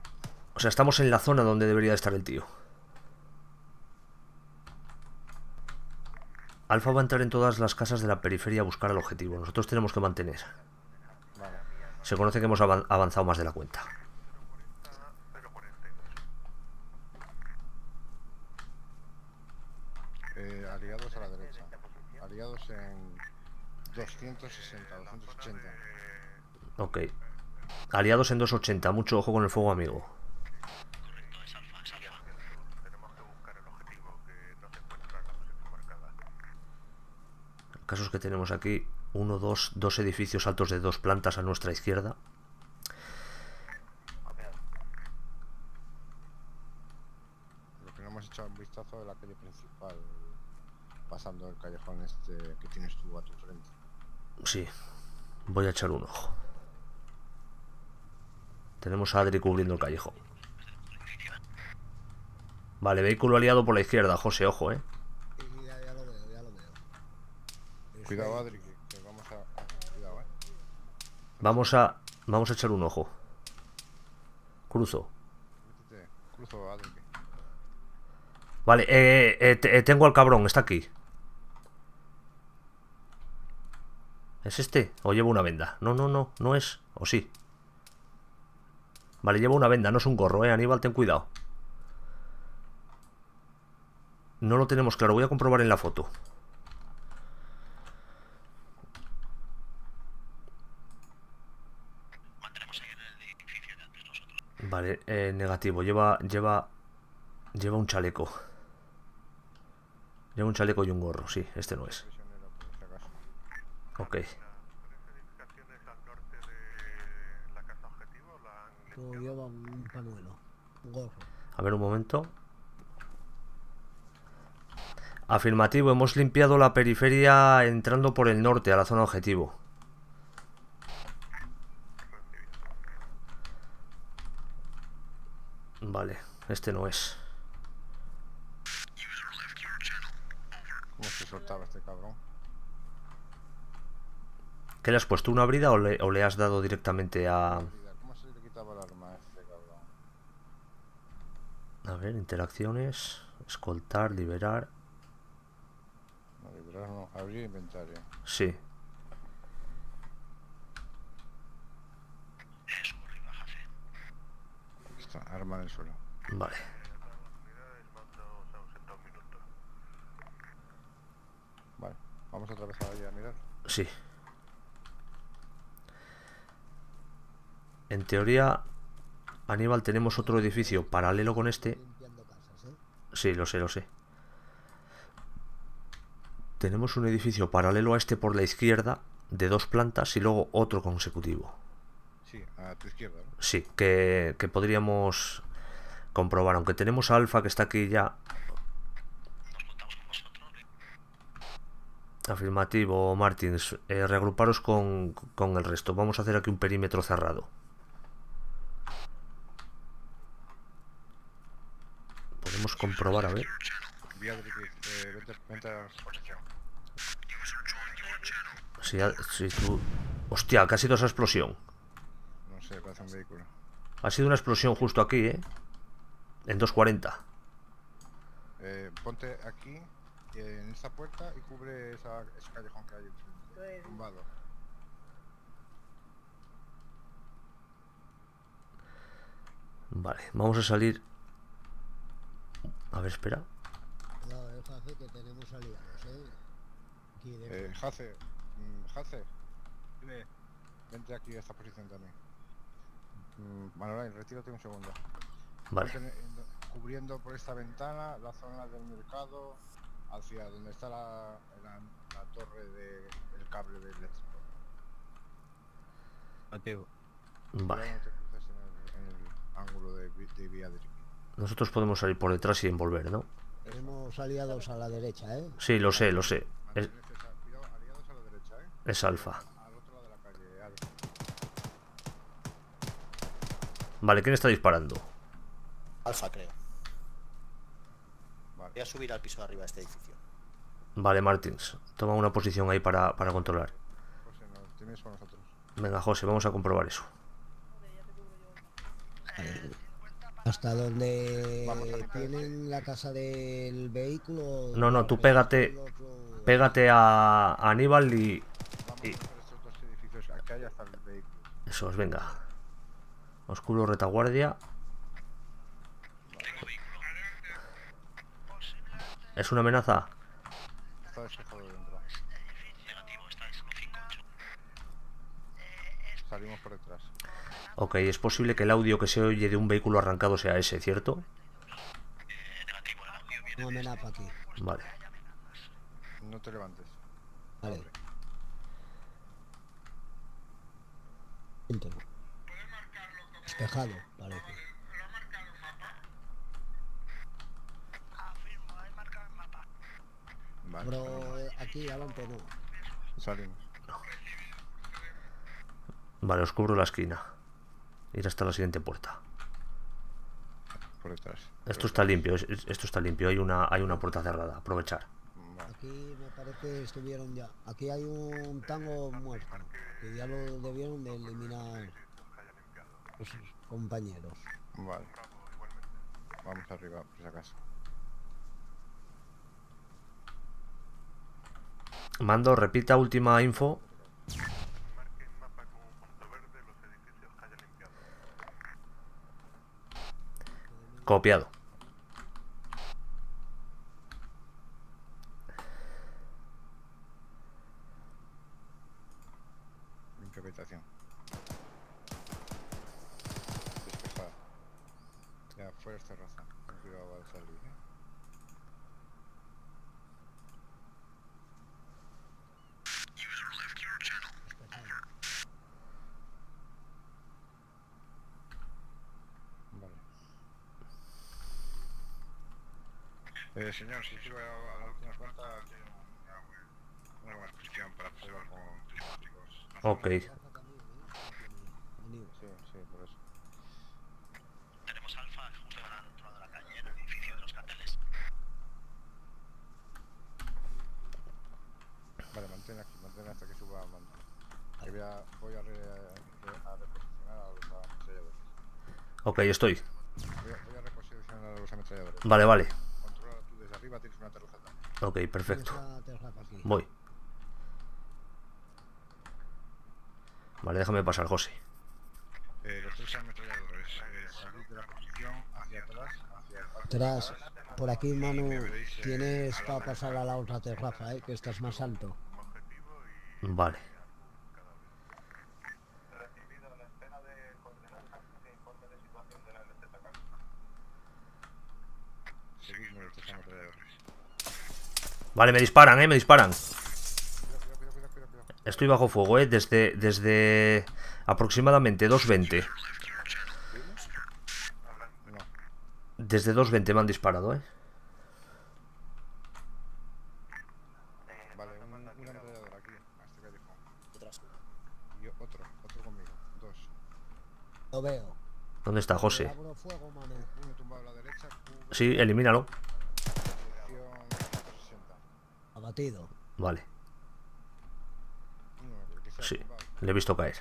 O sea, estamos en la zona donde debería de estar el tío. Alfa va a entrar en todas las casas de la periferia a buscar el objetivo. Nosotros tenemos que mantener. Se conoce que hemos avan- avanzado más de la cuenta. Eh, aliados a la derecha. Aliados en 260, 280. Ok. Aliados en 280. Mucho ojo con el fuego amigo. El caso es que tenemos aquí uno, dos, dos edificios altos de dos plantas a nuestra izquierda. Lo que no hemos echado un vistazo de la calle principal, pasando el callejón este que tienes tú a tu frente. Sí, voy a echar un ojo. Tenemos a Adri cubriendo el callejón. Vale, vehículo aliado por la izquierda, José, ojo, eh. Y ya, ya lo veo, ya lo veo. Eso Cuidado. Adri, que, que vamos a. Cuidado, eh. Vamos a. Vamos a echar un ojo. Cruzo. Cruzo, Adri. Vale, eh, eh, eh, tengo al cabrón, está aquí. ¿Es este? ¿O llevo una venda? No, no, no, no es. ¿O sí? Vale, llevo una venda, no es un gorro, eh, Aníbal, ten cuidado. No lo tenemos claro, voy a comprobar en la foto. Vale, eh, negativo, lleva, lleva, lleva un chaleco. Lleva un chaleco y un gorro, sí, este no es. Ok. Tú lleva un panuelo, un gorro. A ver un momento. Afirmativo, hemos limpiado la periferia entrando por el norte a la zona objetivo. Vale, este no es. ¿Cómo se soltaba este cabrón? ¿Qué le has puesto? ¿Una brida o le, o le has dado directamente a... ¿Cómo se le quitaba el arma a este cabrón? A ver, interacciones, escoltar, liberar... No, liberar no, abrir inventario. Sí. Arma en el suelo. Vale. Vale, vamos otra vez ahí a mirar. Sí. En teoría, Aníbal, tenemos otro edificio paralelo con este. Sí, lo sé, lo sé. Tenemos un edificio paralelo a este por la izquierda, de dos plantas y luego otro consecutivo. Sí, a tu izquierda, ¿no? Sí, que, que podríamos comprobar. Aunque tenemos a Alfa que está aquí ya. Afirmativo, Martins. Eh, reagruparos con, con el resto. Vamos a hacer aquí un perímetro cerrado. Podemos comprobar, a ver. Si, ha- si tú... Hostia, ¿qué ha sido esa explosión? No sé, parece un vehículo. Ha sido una explosión justo aquí, ¿eh? En 240. Eh, ponte aquí, eh, en esta puerta y cubre esa, ese callejón que hay enfrente, tumbado. Vale, vamos a salir. A ver, espera. Cuidado, eh, Jace, que tenemos aliados, eh. Aquí de Eh, Jace, mm, Jace. Vente aquí a esta posición también. Mm, Manuel, retírate un segundo. Vale. En- cubriendo por esta ventana la zona del mercado hacia donde está la, la, la torre del cable de eléctrico. Activo. Vale. No te en el, en el ángulo de, de vía de Nosotros podemos salir por detrás y envolver, ¿no? Tenemos aliados a la derecha, eh. Sí, lo sé, lo sé. Es, Cuidado, aliados a la derecha, ¿eh? es alfa. Al otro lado de la calle, alfa. Vale, ¿quién está disparando? Alfa, creo. Voy a subir al piso de arriba de este edificio. Vale, Martins. Toma una posición ahí para, para controlar. José, no, tienes con nosotros. Venga, José, vamos a comprobar eso. Hasta donde tienen la casa del vehículo. No, no, tú pégate. Pégate a, a Aníbal y. y- Estos dos edificios, aquí hay hasta el vehículo. Eso es, venga. Oscuro retaguardia. ¿Es una amenaza? Está despejado dentro. Salimos por detrás. Ok, es posible que el audio que se oye de un vehículo arrancado sea ese, ¿cierto? Una amenaza aquí. Vale. No te levantes. Vale. Despejado, parece. Vale. Pero aquí adelante no. Salimos. Vale, os cubro la esquina. Ir hasta la siguiente puerta. Por detrás. Esto está limpio, es- es- esto está limpio. Hay una, hay una puerta cerrada. Aprovechar. Aquí me parece estuvieron ya. Aquí hay un tango muerto. Que ya lo debieron de eliminar los compañeros. Vale. Vamos arriba, por si acaso. Mando, repita última info. Copiado. Limpia habitación. Despejada. Ya, fuera es terraza. Ten cuidado al salir, ¿eh? Vale. Eh, señor, si sube a, a la última planta, tiene una, buena- posición para observar con prismáticos. Ok. Sí, sí, por eso. Tenemos alfa justo al otro lado de la calle, en el edificio de los carteles. Vale, mantén aquí, mantén hasta que suba a mando. Que voy a, voy a, re, re- a reposicionar a los ametralladores. Ok, estoy. Voy a, voy a reposicionar a los ametralladores. Vale, vale. Arriba, tienes una terrazata. Ok, perfecto. Voy. Vale, déjame pasar, José. Eh, los tres ametralladores, eh, salir de la posición hacia atrás, hacia el patio. Atrás, por aquí, Manu, tienes para pasar a la otra terraza, eh, que estás más alto. Vale. Seguimos los tres ametralladores. Vale, me disparan, eh, me disparan. Estoy bajo fuego, eh, desde, desde aproximadamente 2.20. Desde 2.20 me han disparado, eh. Vale, un, un ametrallador aquí, este otro, otro conmigo, dos. Lo veo. ¿Dónde está José? Abro fuego, Manu. Uno tumbado a la derecha, cubre Sí, elimínalo. dirección 160. Abatido. Vale. Sí, le he visto caer.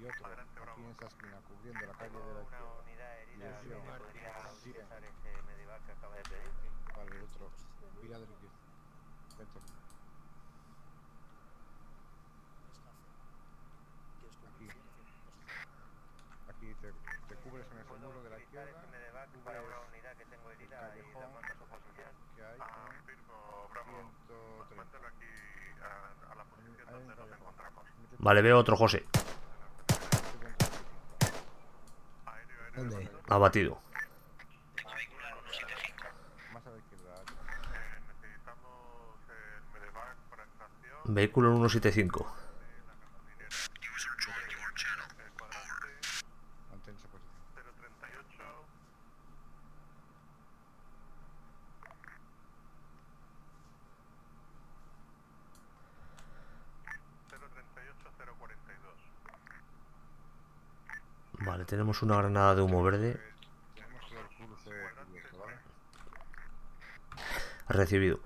Y otro, aquí en esta esquina, cubriendo la calle de la izquierda. Dirección 100. Vale, el otro, vira de la izquierda. Vente. Aquí. Aquí te, te cubres con el Vale, veo otro José. ¿Dónde? Abatido. Vehículo en 175. Mantén esa posición. Vale, tenemos una granada de humo verde. Recibido.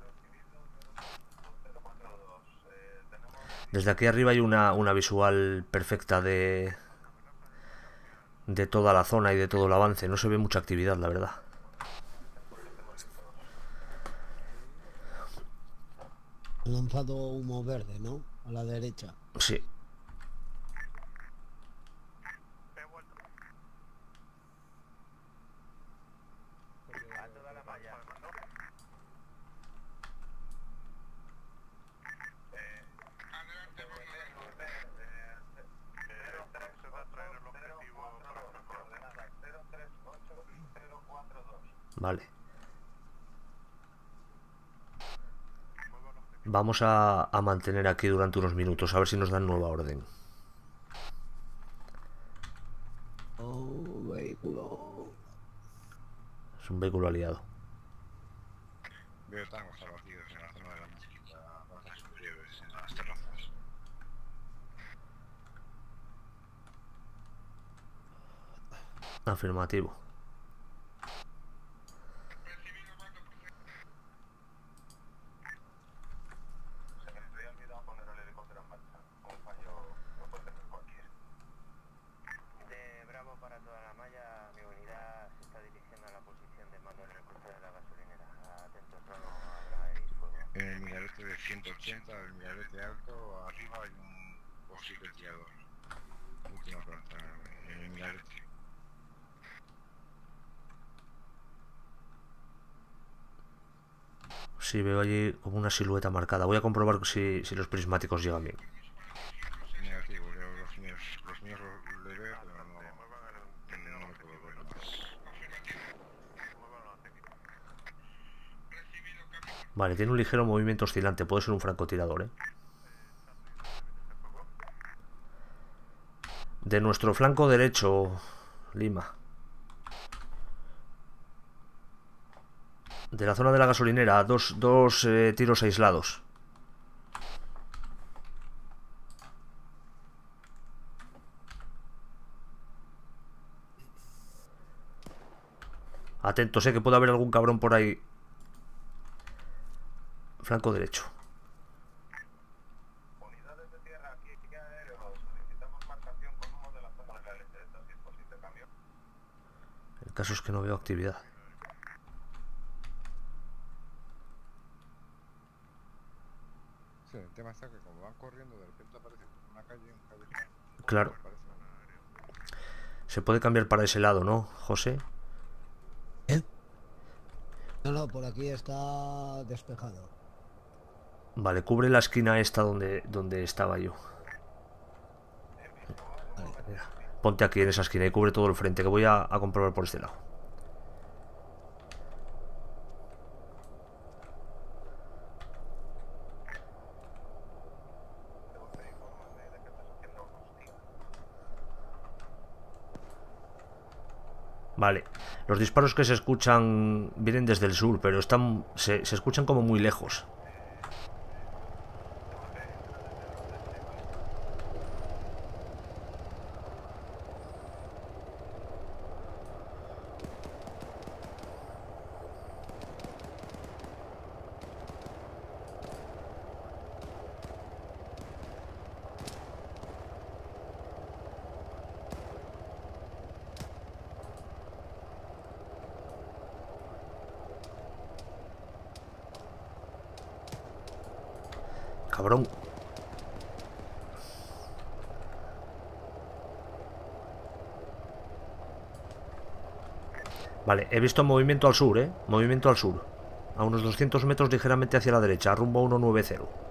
Desde aquí arriba hay una, una visual perfecta de, de toda la zona y de todo el avance. No se ve mucha actividad, la verdad. Lanzado humo verde, ¿no? A la derecha. Sí. A toda la malla. Vale. Vamos a, a mantener aquí durante unos minutos, a ver si nos dan nueva orden. Oh, vehículo. Es un vehículo aliado. Veo tangos abatidos en la zona de la mezquita, bajas superiores, en las terrazas. Afirmativo. Se me había olvidado poner el helicóptero en marcha. Un fallo lo puede tener cualquiera. De Bravo para toda la malla, mi unidad se está dirigiendo a la posición de mando en el cruce de la gasolinera. Atentos, no abráis fuego. En el minarete de 180, el minarete alto, arriba hay un posible tirador. Última planta, en el minarete. Como una silueta marcada. Voy a comprobar si, si los prismáticos llegan bien. Vale, tiene un ligero movimiento oscilante. Puede ser un francotirador, ¿eh? De nuestro flanco derecho, Lima. De la zona de la gasolinera, dos, dos eh, tiros aislados. Atentos, sé que puede haber algún cabrón por ahí. Flanco derecho. El caso es que no veo actividad. Sí, el tema está que como van corriendo, de repente aparece una calle, un callejón. Claro. Se puede cambiar para ese lado, ¿no, José? No, no, por aquí está despejado. Vale, cubre la esquina esta donde, donde estaba yo. Mira, ponte aquí en esa esquina y cubre todo el frente, que voy a, a comprobar por este lado. Vale, los disparos que se escuchan vienen desde el sur, pero están se, se escuchan como muy lejos. Cabrón. Vale, he visto movimiento al sur, ¿eh? Movimiento al sur. A unos 200 metros ligeramente hacia la derecha, rumbo a 190.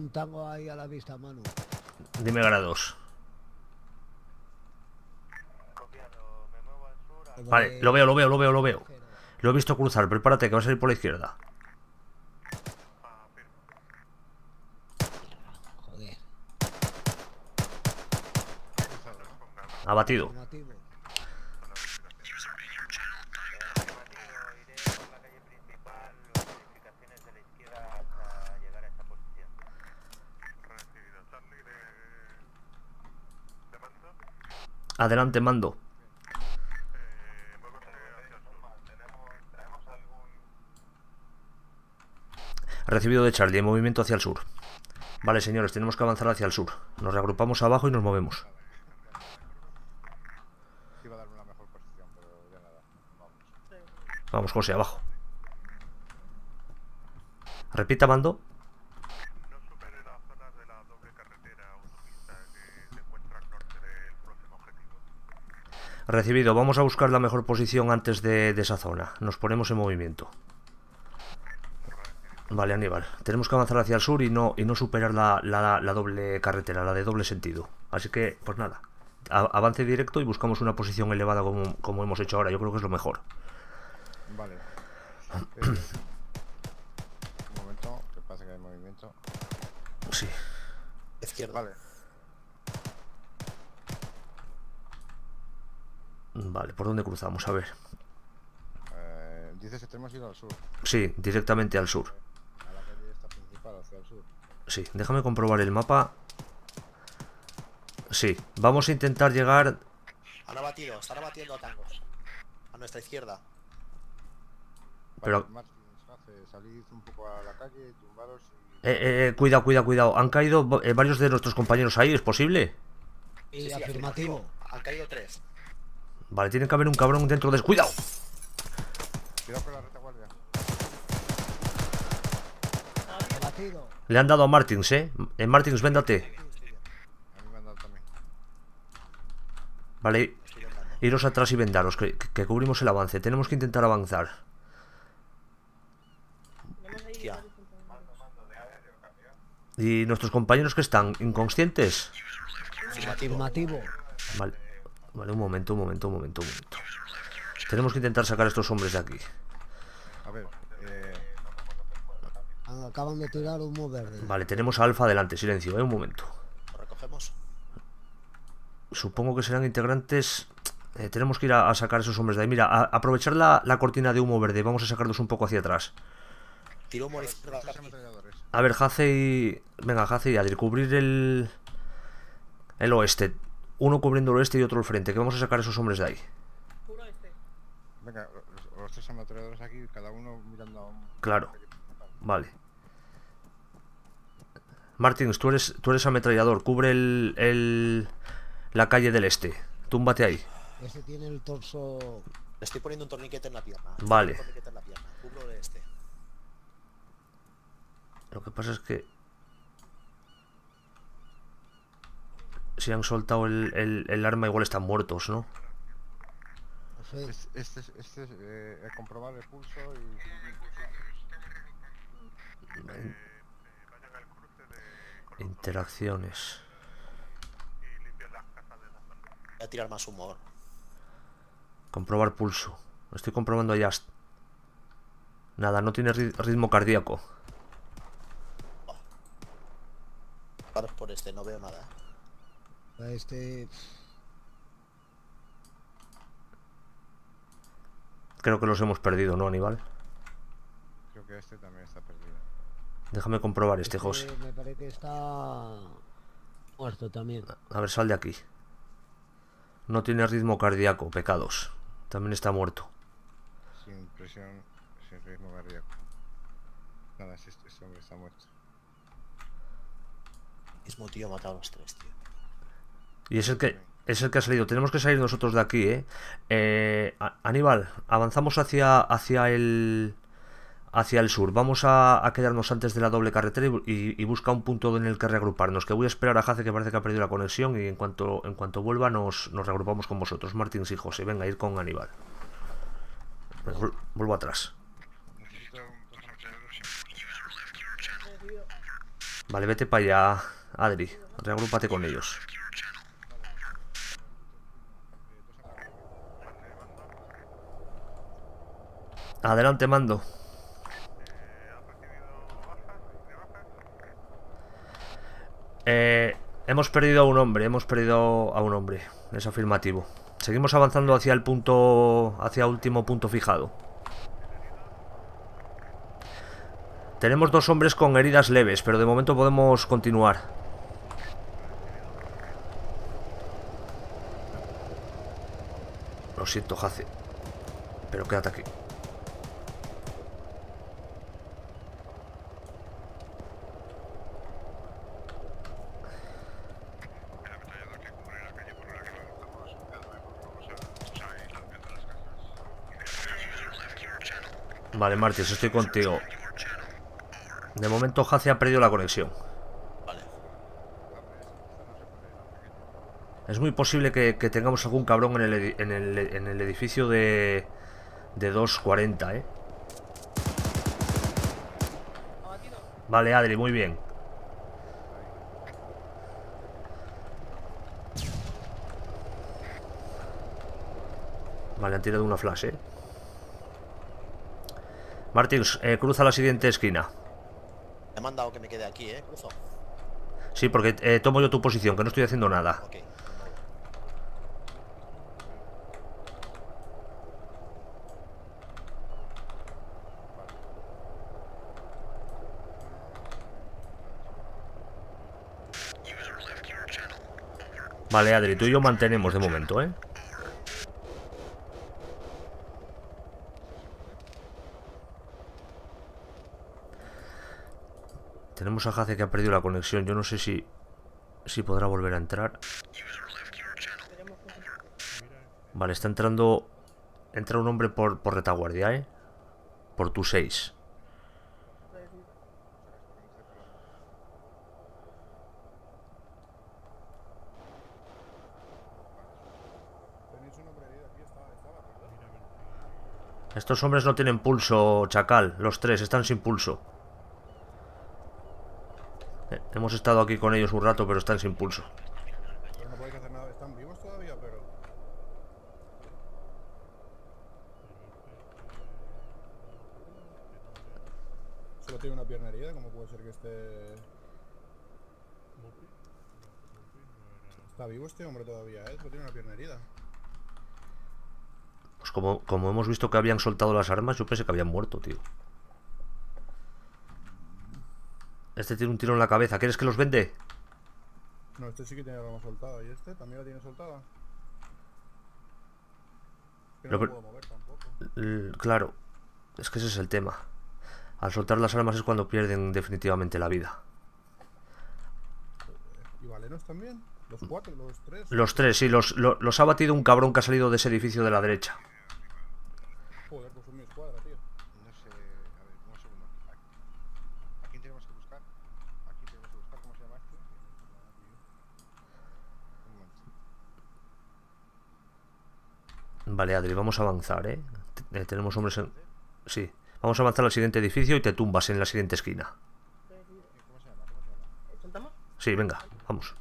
un tango ahí a la vista, Manu. Dime grados. Vale, lo veo, lo veo, lo veo, lo veo. Lo he visto cruzar, prepárate que va a salir por la izquierda. Joder. Abatido. Adelante, mando. Recibido de Charlie, en movimiento hacia el sur. Vale, señores, tenemos que avanzar hacia el sur. Nos reagrupamos abajo y nos movemos. Vamos. José, abajo. Repita, mando. Recibido, vamos a buscar la mejor posición antes de esa zona. Nos ponemos en movimiento. Vale, Aníbal. Tenemos que avanzar hacia el sur y no, y no superar la, la- la doble carretera, la de doble sentido. Así que, pues nada. A- avance directo y buscamos una posición elevada como, como hemos hecho ahora. Yo creo que es lo mejor. Vale. Eh, un momento, que pasa que hay movimiento. Sí. Izquierda. Vale. Vale, ¿por dónde cruzamos? A ver. Eh, dices que tenemos que ir al sur, Sí, directamente al sur. a la calle esta principal, hacia el sur. Sí, déjame comprobar el mapa. Sí, vamos a intentar llegar... Han abatido, están abatiendo a tangos. A nuestra izquierda. Pero... Salid un poco a la calle, tumbaros y... Eh, eh, eh, cuidado, cuidado, cuidado. Han caído eh, varios de nuestros compañeros ahí, ¿es posible? Sí, afirmativo. Han caído tres. Vale, tiene que haber un cabrón dentro de... ¡Cuidado! Cuidado con la retaguardia. Abatido. Le han dado a Martins, ¿eh? Eh, Martins, véndate. Vale, iros atrás y vendaros, que, cubrimos el avance. Tenemos que intentar avanzar. Hostia. ¿Y nuestros compañeros que están? ¿Inconscientes? Afirmativo. Vale, vale, un momento, un momento, un momento, un momento. Tenemos que intentar sacar a estos hombres de aquí. A ver, Acaban de tirar humo verde. Vale, tenemos a Alfa adelante, silencio, ¿eh? Un momento. Lo recogemos. Supongo que serán integrantes. Eh, tenemos que ir a, a sacar a esos hombres de ahí. Mira, a- aprovechar la, la cortina de humo verde. Vamos a sacarlos un poco hacia atrás. Tiro humo a ver, Hace y. Venga, Hace y Adri, cubrir el. El oeste. Uno cubriendo el oeste y otro el frente. Que vamos a sacar a esos hombres de ahí. Puro este. Venga, los, los tres ametralladores aquí, cada uno mirando a un... Claro. Vale. Martins, tú eres, tú eres ametrallador. Cubre el, el. La calle del este. Túmbate ahí. Este tiene el torso. Le estoy poniendo un torniquete en la pierna. Vale. poniendo Un torniquete en la pierna. Cubro de este. Lo que pasa es que. Si han soltado el, el- el arma, igual están muertos, ¿no? no sé, Este, este, es- este es eh, eh, comprobar el pulso y... Interacciones. Voy a tirar más humor. Comprobar pulso. Estoy comprobando a Just. Nada, no tiene ri- ritmo cardíaco. Claro, por este, no veo nada. Este. Creo que los hemos perdido, ¿no, Aníbal? Creo que este también está perdido. Déjame comprobar este, José. Me parece que está. Muerto también. A ver, sal de aquí. No tiene ritmo cardíaco, pecados. También está muerto. Sin presión, sin ritmo cardíaco. Nada, este, este hombre está muerto. Mismo tío ha matado a los tres, tío. Y es el que es el que ha salido. Tenemos que salir nosotros de aquí, ¿eh? Eh, Aníbal, avanzamos hacia, hacia el hacia el sur. Vamos a, quedarnos antes de la doble carretera y, bu- y- y busca un punto en el que reagruparnos. Que voy a esperar a Jace que parece que ha perdido la conexión y en cuanto en cuanto vuelva nos, nos reagrupamos con vosotros, Martins y José. Venga, ir con Aníbal. Vuelvo atrás. Vale, vete para allá, Adri. Reagrúpate con ellos. Adelante, mando. Eh, hemos perdido a un hombre, hemos perdido a un hombre. Es afirmativo. Seguimos avanzando hacia el punto, hacia último punto fijado. Tenemos dos hombres con heridas leves, pero de momento podemos continuar. Lo siento, Jace. Pero quédate aquí. Vale, Martins, estoy contigo. De momento Jace ha perdido la conexión. Es muy posible que, que tengamos algún cabrón en el, edi- en el, en el edificio de, de 240, ¿eh? Vale, Adri, muy bien. Vale, han tirado una flash, ¿eh? Martins, eh, cruza la siguiente esquina. Me han mandado que me quede aquí, ¿eh? Cruzo. Sí, porque eh, tomo yo tu posición, que no estoy haciendo nada. Vale, Adri, tú y yo mantenemos de momento, ¿eh? Tenemos a Jace que ha perdido la conexión. Yo no sé si, si podrá volver a entrar. Vale, está entrando... Entra un hombre por, por retaguardia, ¿eh? Por tu 6. Estos hombres no tienen pulso, chacal. Los tres están sin pulso. Eh, hemos estado aquí con ellos un rato, pero están sin pulso. Pero no podéis hacer nada. ¿Están vivos todavía? Pero... Solo tiene una pierna herida. ¿Cómo puede ser que esté...? Está vivo este hombre todavía, ¿eh? Solo tiene una pierna herida. Pues como, como hemos visto que habían soltado las armas, yo pensé que habían muerto, tío. Este tiene un tiro en la cabeza. ¿Quieres que los vende? No, este sí que tiene la arma soltada. ¿Y este también la tiene soltada? Que no Lo puedo mover tampoco. Claro, es que ese es el tema. Al soltar las armas es cuando pierden definitivamente la vida. ¿Y Valenos también? ¿Los cuatro? ¿Los tres? Los tres, sí, los, lo- los ha batido un cabrón que ha salido de ese edificio de la derecha. Joder, pues son mi escuadra, tío. No sé, a ver, un segundo. ¿A, a quién tenemos que buscar? ¿A quién tenemos que buscar? ¿Cómo se llama este? Un momento. Vale, Adri, vamos a avanzar, ¿eh? Eh, tenemos hombres en... Sí, vamos a avanzar al siguiente edificio y te tumbas en la siguiente esquina. Sí, venga, vamos.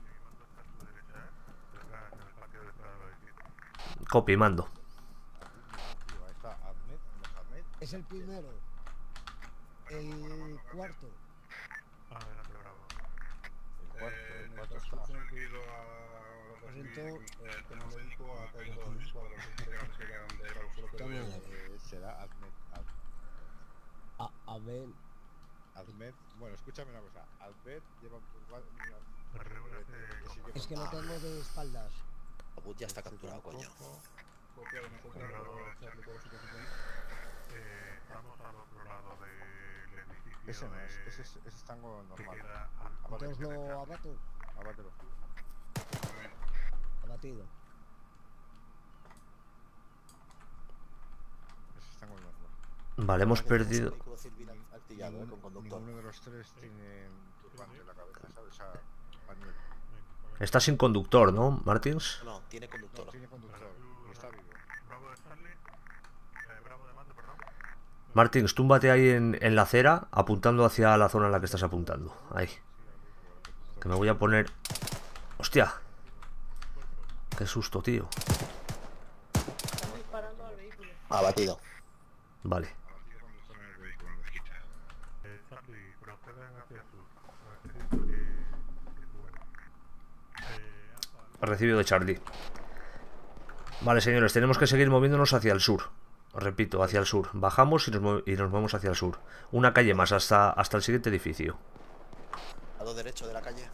Copy, mando. Es el primero. El cuarto. El cuarto, Eh, el en cuarto el está. transcurso en el que he ido a la Presento- eh, tema médico ha caído todo mi escuadra. Los integrantes que quedan de Bravo, solo. Eh, será Ahmed. Ahmed. A, Abel. Ahmed. Bueno, escúchame una cosa. Ahmed lleva un turbante. Es que lo tengo de espaldas. Abud ya está capturado, coño. Pero posición. Estamos al otro lado del edificio. Ese no es, de- ese es, ese es tango normal. Abátelo. Entonces lo abato. Abátelo. Abatido. Ese es tango normal. Vale, hemos Ahora que tenemos un perdido... vehículo civil artillado, eh, con conductor. Ninguno de los tres tiene un turbante en la cabeza, ¿sabes? O sea, pañuelo. Está sin conductor, ¿no, Martins? No, tiene conductor. No, tiene conductor y está vivo. Bravo de Charlie. Eh, Bravo de mando, perdón. Martins, túmbate ahí en, en la acera, apuntando hacia la zona en la que estás apuntando. Ahí. Que me voy a poner... ¡Hostia! Qué susto, tío. Están disparando al vehículo. Abatido. Vale. Eh, Charlie, procedan hacia el sur. Necesito que, que cubran. Eh, Alfa, Recibido de Charlie. Vale, señores, tenemos que seguir moviéndonos hacia el sur. Repito, hacia el sur. Bajamos y nos, y nos movemos hacia el sur. Una calle más hasta, hasta el siguiente edificio. Lado derecho de la calle.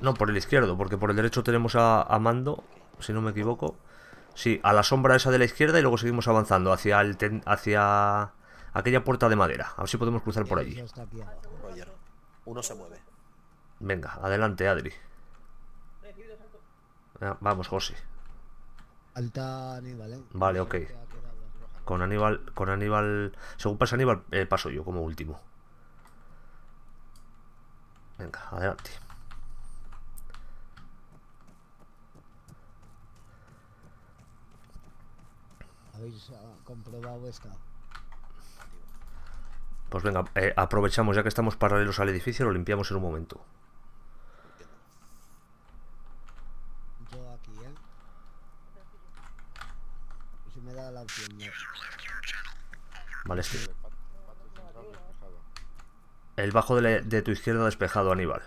No, por el izquierdo, porque por el derecho tenemos a, a Mando, si no me equivoco. Sí, a la sombra esa de la izquierda y luego seguimos avanzando hacia el ten- hacia aquella puerta de madera. A ver si podemos cruzar por allí. Roger. Uno se mueve. Venga, adelante, Adri. Ah, Vamos, José. Alta Aníbal, ¿eh? Vale, ok. Con Aníbal, con Aníbal, según pasa Aníbal, eh, paso yo como último. Venga, adelante. ¿Habéis ah, comprobado esta? Pues venga, eh, aprovechamos ya que estamos paralelos al edificio, lo limpiamos en un momento. Yo aquí, ¿eh? Si me da Vale. El bajo de, la- de tu izquierda despejado, Aníbal.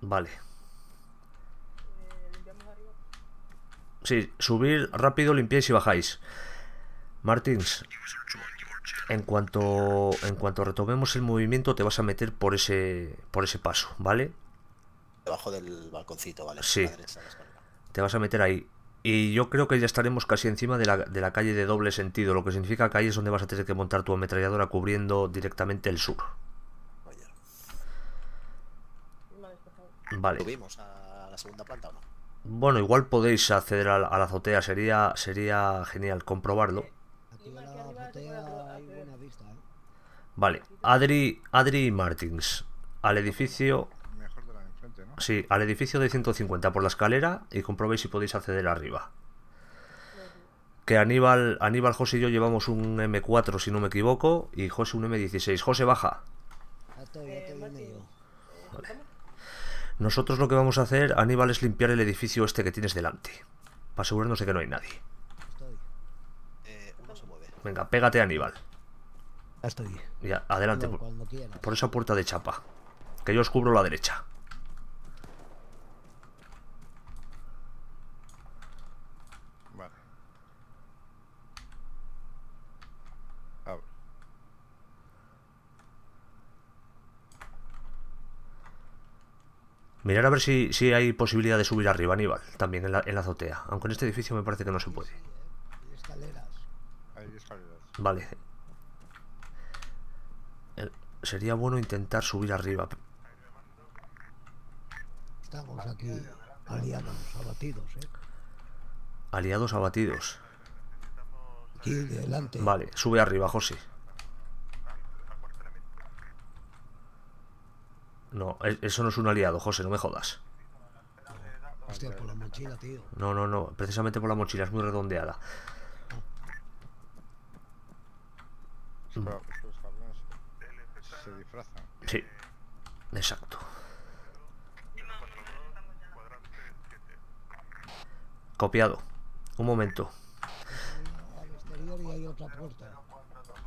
Vale. Eh, limpiamos arriba. Sí, subir rápido, limpiáis y bajáis. Martins, en cuanto en cuanto retomemos el movimiento te vas a meter por ese por ese paso, ¿vale? Debajo del balconcito, ¿vale? Sí. Derecha. Te vas a meter ahí. Y yo creo que ya estaremos casi encima de la, de la calle de doble sentido, lo que significa que ahí es donde vas a tener que montar tu ametralladora cubriendo directamente el sur. Vale. ¿Subimos a la segunda planta o no? Bueno, igual podéis acceder a la, a la azotea, sería, sería genial comprobarlo. Aquí en Igual que la Aníbal se puede azotea hay acceder. buena vista, ¿eh? Vale, Adri, Adri Martins, al edificio, Mejor de la de enfrente, ¿no? Sí, al edificio de 150 por la escalera y comprobéis si podéis acceder arriba. Que Aníbal, Aníbal, José y yo llevamos un M4 si no me equivoco y José un M16. José baja. Ya Eh. Nosotros lo que vamos a hacer, Aníbal, es limpiar el edificio este que tienes delante. Para asegurarnos de que no hay nadie. Estoy. Eh, uno se mueve. Venga, pégate Aníbal. Ya estoy. Ya, adelante, por esa puerta de chapa. Que yo os cubro la derecha. Vale. Abre. Mirar a ver si, si hay posibilidad de subir arriba, Aníbal, también en la, en la azotea. Aunque en este edificio me parece que no se puede. Hay escaleras. Hay escaleras. Vale. El- sería bueno intentar subir arriba. Estamos aquí aliados, abatidos, ¿eh? Aliados abatidos. Aquí delante. Vale, sube arriba, José. No, e- eso no es un aliado, José, no me jodas. Hostia, por la mochila, tío. No, no, no, precisamente por la mochila, es muy redondeada. Se disfrazan. Sí, exacto. Copiado. Un momento.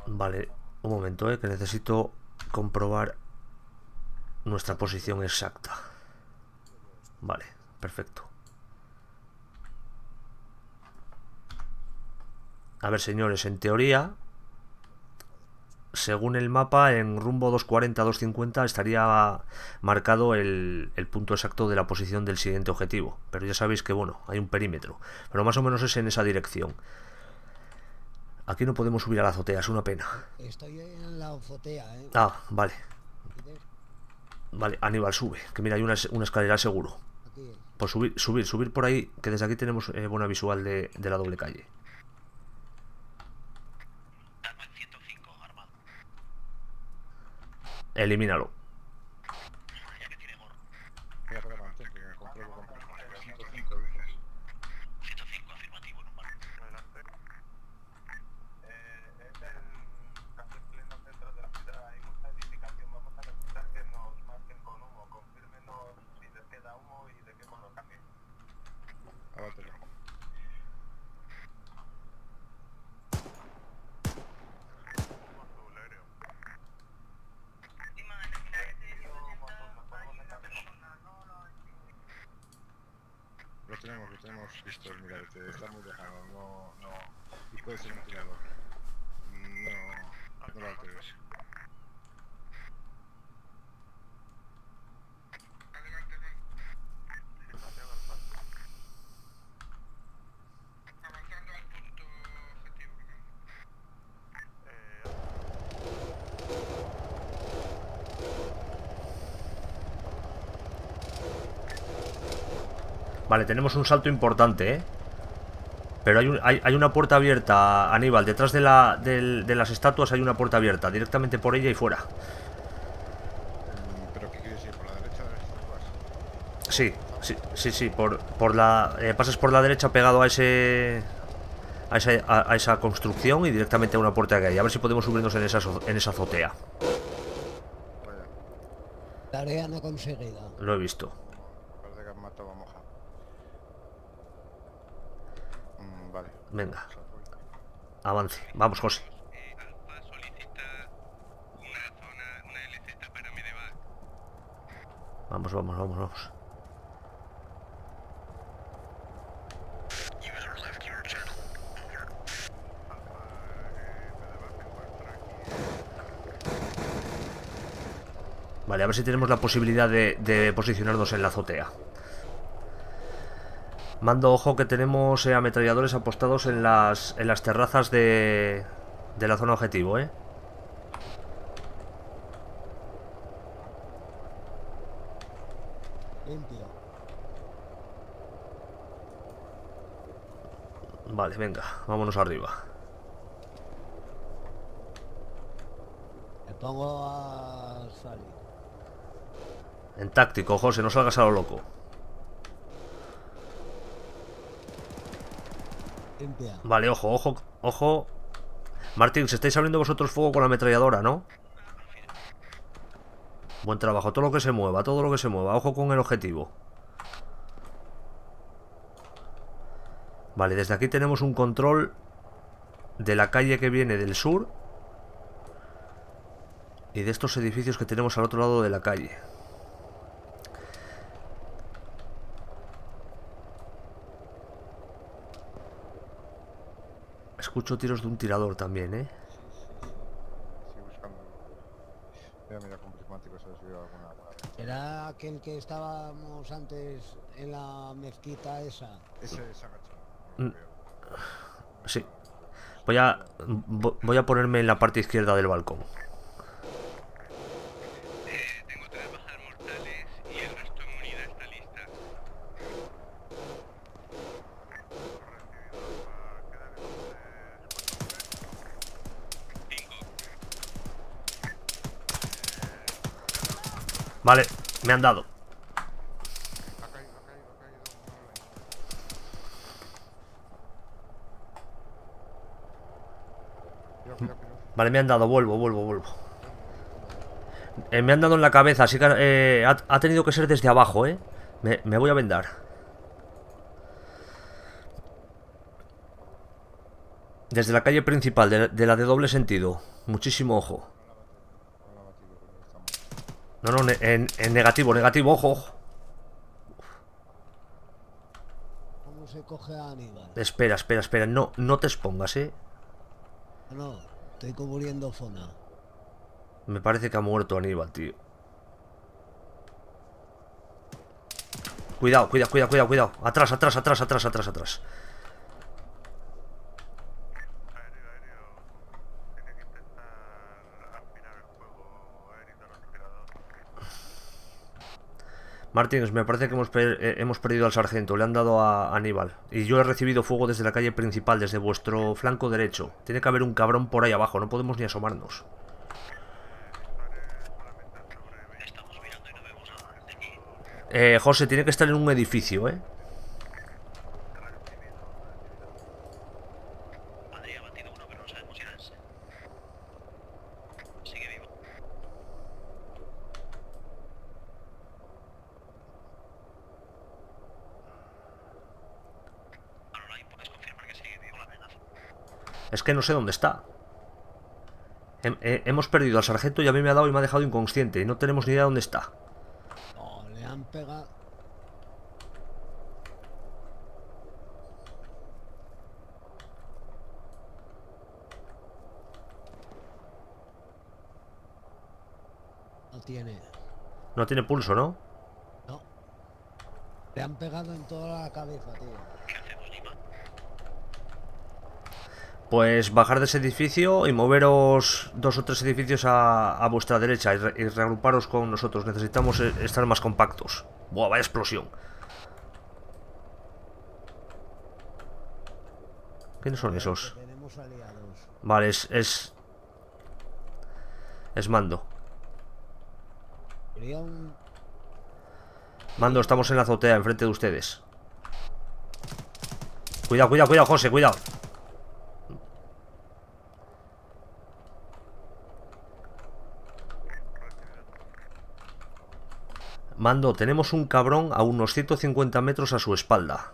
Vale, un momento, eh, que necesito comprobar nuestra posición exacta. Vale, perfecto. A ver, señores, en teoría, según el mapa, en rumbo 240-250 estaría marcado el, el punto exacto de la posición del siguiente objetivo. Pero ya sabéis que, bueno, hay un perímetro. Pero más o menos es en esa dirección. Aquí no podemos subir a la azotea, es una pena. Estoy en la azotea, ¿eh? Ah, vale. Vale, Aníbal, sube. Que mira, hay una, escalera seguro. Aquí. Pues subir, subir, subir por ahí, que desde aquí tenemos eh, buena visual de, de la doble calle. Elimínalo. Espera, espera, mantén, que compruebo con 105 dices. hemos visto el miradete, está muy lejano, no, no, y puede ser un tirador. No, no lo alteres. Vale, tenemos un salto importante, ¿eh? Pero hay, un- hay, hay una puerta abierta, Aníbal. Detrás de, la, del- de las estatuas hay una puerta abierta. Directamente por ella y fuera. Mm, ¿Pero qué quieres decir? ¿Por la derecha de las estatuas? Sí, sí, sí, sí. Por, por la, eh, pasas por la derecha pegado a ese... A esa, a- a esa construcción y directamente a una puerta que hay. A ver si podemos subirnos en esa, en esa azotea. Tarea no conseguida. Lo he visto. Parece que han matado a Moja. Mm, vale. Venga. Avance. Vamos, José. Vamos, vamos, vamos, vamos. Vale, a ver si tenemos la posibilidad de, de posicionarnos en la azotea. Mando ojo que tenemos eh, ametralladores apostados en las, en las terrazas de, de la zona objetivo, ¿eh? Limpio. Vale, venga, vámonos arriba. Me pongo a salir. En táctico, José, no salgas a lo loco. Vale, ojo, ojo, ojo. Martín, se estáis abriendo vosotros fuego con la ametralladora, ¿no? Buen trabajo, todo lo que se mueva, todo lo que se mueva. Ojo con el objetivo. Vale, desde aquí tenemos un control de la calle que viene del sur y de estos edificios que tenemos al otro lado de la calle. Escucho tiros de un tirador también, ¿eh? Estoy buscando. Voy a mirar con prismáticos a ver si veo alguna. ¿Era aquel que estábamos antes en la mezquita esa? Ese es agachado. Mm. Sí. Voy a vo- voy a ponerme en la parte izquierda del balcón. Vale, me han dado. Vale, me han dado, vuelvo, vuelvo, vuelvo. Eh, me han dado en la cabeza, así que eh, ha, ha tenido que ser desde abajo, ¿eh? Me, me voy a vendar. Desde la calle principal, de, de la de doble sentido. Muchísimo ojo. No, no, en, en negativo, negativo, ojo, ojo. ¿Cómo se coge a Aníbal? Espera, espera, espera. No, no te expongas, ¿eh? No, estoy cubriendo zona. Me parece que ha muerto Aníbal, tío. Cuidado, cuidado, cuidado, cuidado, cuidado. Atrás, atrás, atrás, atrás, atrás, atrás. Martínez, me parece que hemos, eh, hemos perdido al sargento. Le han dado a Aníbal. Y yo he recibido fuego desde la calle principal, desde vuestro flanco derecho. Tiene que haber un cabrón por ahí abajo. No podemos ni asomarnos. Eh, José, tiene que estar en un edificio, ¿eh? Es que no sé dónde está. Eh, hemos perdido al sargento y a mí me ha dado y me ha dejado inconsciente. Y no tenemos ni idea dónde está. No, le han pegado. No tiene. No tiene pulso, ¿no? No. Le han pegado en toda la cabeza, tío. Pues bajar de ese edificio y moveros dos o tres edificios a, a vuestra derecha y, re- y reagruparos con nosotros. Necesitamos eh, estar más compactos. Buah, vaya explosión. ¿Quiénes son esos? Vale, es... Es, es Mando. Mando, estamos en la azotea, enfrente de ustedes. Cuidado, cuidado, cuidado, José, cuidado. Mando, tenemos un cabrón a unos 150 metros a su espalda.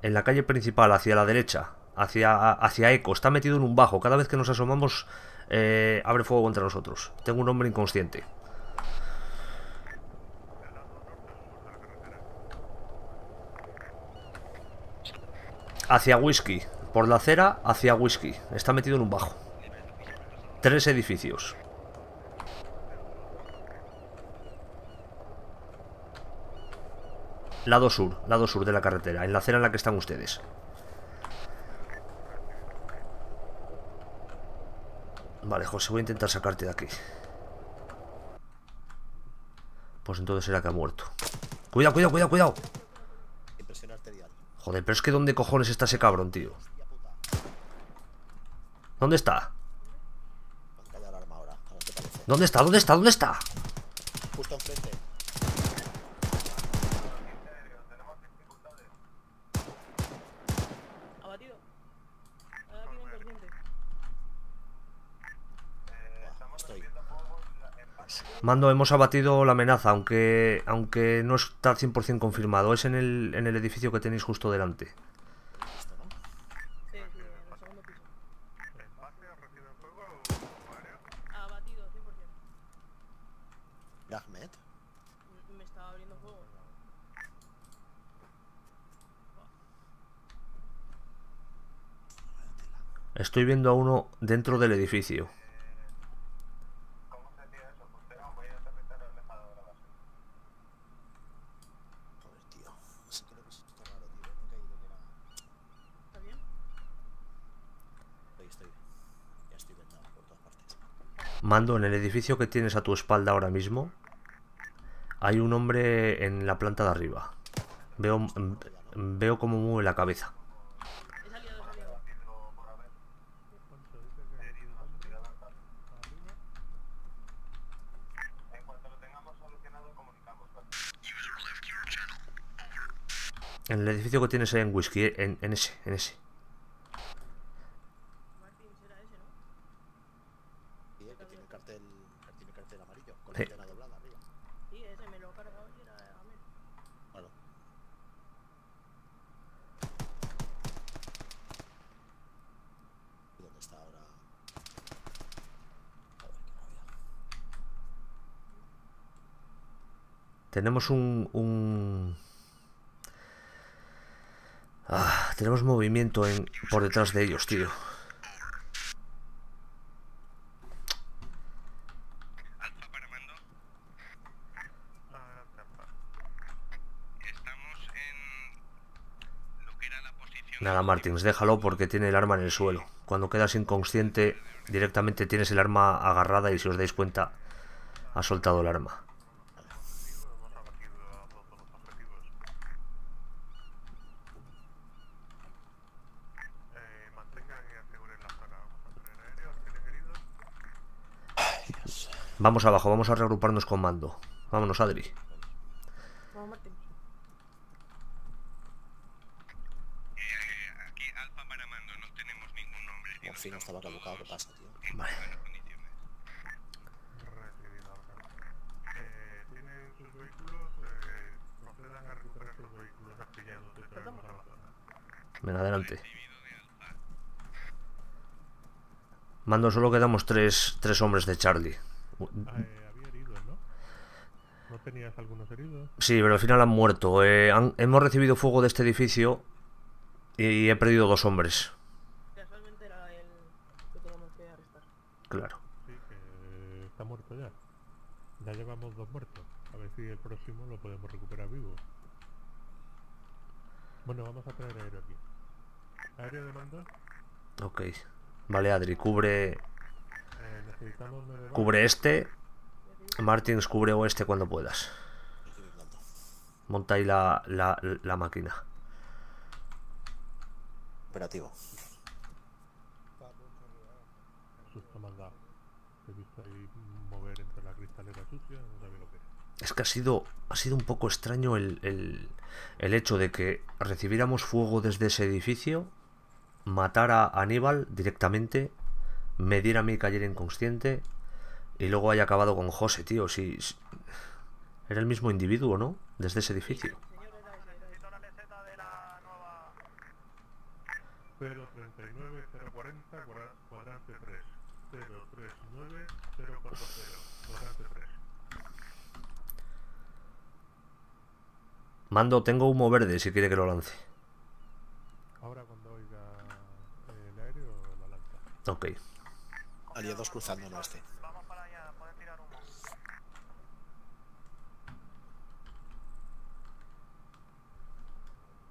En la calle principal, hacia la derecha. Hacia, hacia Eco. Está metido en un bajo. Cada vez que nos asomamos, eh, abre fuego contra nosotros. Tengo un hombre inconsciente. Hacia Whisky. Por la acera, hacia Whisky. Está metido en un bajo. Tres edificios. Lado sur, lado sur de la carretera, en la acera en la que están ustedes. Vale, José, voy a intentar sacarte de aquí. Pues entonces será que ha muerto. Cuidado, cuidado, cuidado, cuidado. Joder, pero es que ¿dónde cojones está ese cabrón, tío? ¿Dónde está? ¿Dónde está? ¿Dónde está? ¿Dónde está? Justo enfrente. Abatido. Abatido inconsciente. Estoy. Mando, hemos abatido la amenaza, aunque aunque no está 100% confirmado. Es en el, en el edificio que tenéis justo delante. Sí, sí, en el segundo piso. Abatido, 100%. Ahmed. M- Me estaba abriendo fuego. Estoy viendo a uno dentro del edificio. Joder, tío. Sí que lo he visto raro, tío. No he caído que era. ¿Está bien? Estoy, estoy. Ya estoy vendado por todas partes. Mando, en el edificio que tienes a tu espalda ahora mismo, hay un hombre en la planta de arriba. Veo, veo cómo mueve la cabeza. En el edificio que tienes ahí en Whisky, en, en ese, en ese. Martín será ese, ¿no? Sí, el que tiene el cartel, el que tiene el cartel amarillo. Con Sí. la antena doblada arriba. Sí, ese me lo he cargado y era Amel. Bueno. ¿Y dónde está ahora? Joder, qué rabia. Tenemos un... un... Ah, tenemos movimiento en, por detrás de ellos, tío. Nada, Martins, déjalo porque tiene el arma en el suelo. Cuando quedas inconsciente, directamente tienes el arma agarrada y si os dais cuenta, ha soltado el arma. Vamos abajo, vamos a reagruparnos con mando. Vámonos, Adri. Vamos, Martín. Aquí Alfa para mando. No estaba caducado. ¿Qué pasa, tío? Vale. Ven adelante. Mando, solo quedamos tres, tres hombres de Charlie. Eh, había heridos, ¿no? ¿No tenías algunos heridos? Sí, pero al final han muerto. Eh, han- hemos recibido fuego de este edificio y he perdido dos hombres. Casualmente era el que teníamos que arrestar. Claro. Sí, que está muerto ya. Ya llevamos dos muertos. A ver si el próximo lo podemos recuperar vivo. Bueno, vamos a traer aéreo aquí. Aéreo de mando. Ok. Vale, Adri, cubre, Eh, cubre este. Martins, cubre oeste cuando puedas. Monta ahí la, la, la máquina. Operativo. Es que ha sido, ha sido un poco extraño el, el, el hecho de que recibiéramos fuego desde ese edificio, matara a Aníbal directamente, me diera a mí y cayera inconsciente, y luego haya acabado con José, tío. Si, si- era el mismo individuo, ¿no? Desde ese edificio. 039 040 cuadra- cuadrante 3 039 040 cuadrante 3 Mando, tengo humo verde si quiere que lo lance. Ahora cuando oiga el aéreo la lanza. Ok. Aliados cruzando en oeste.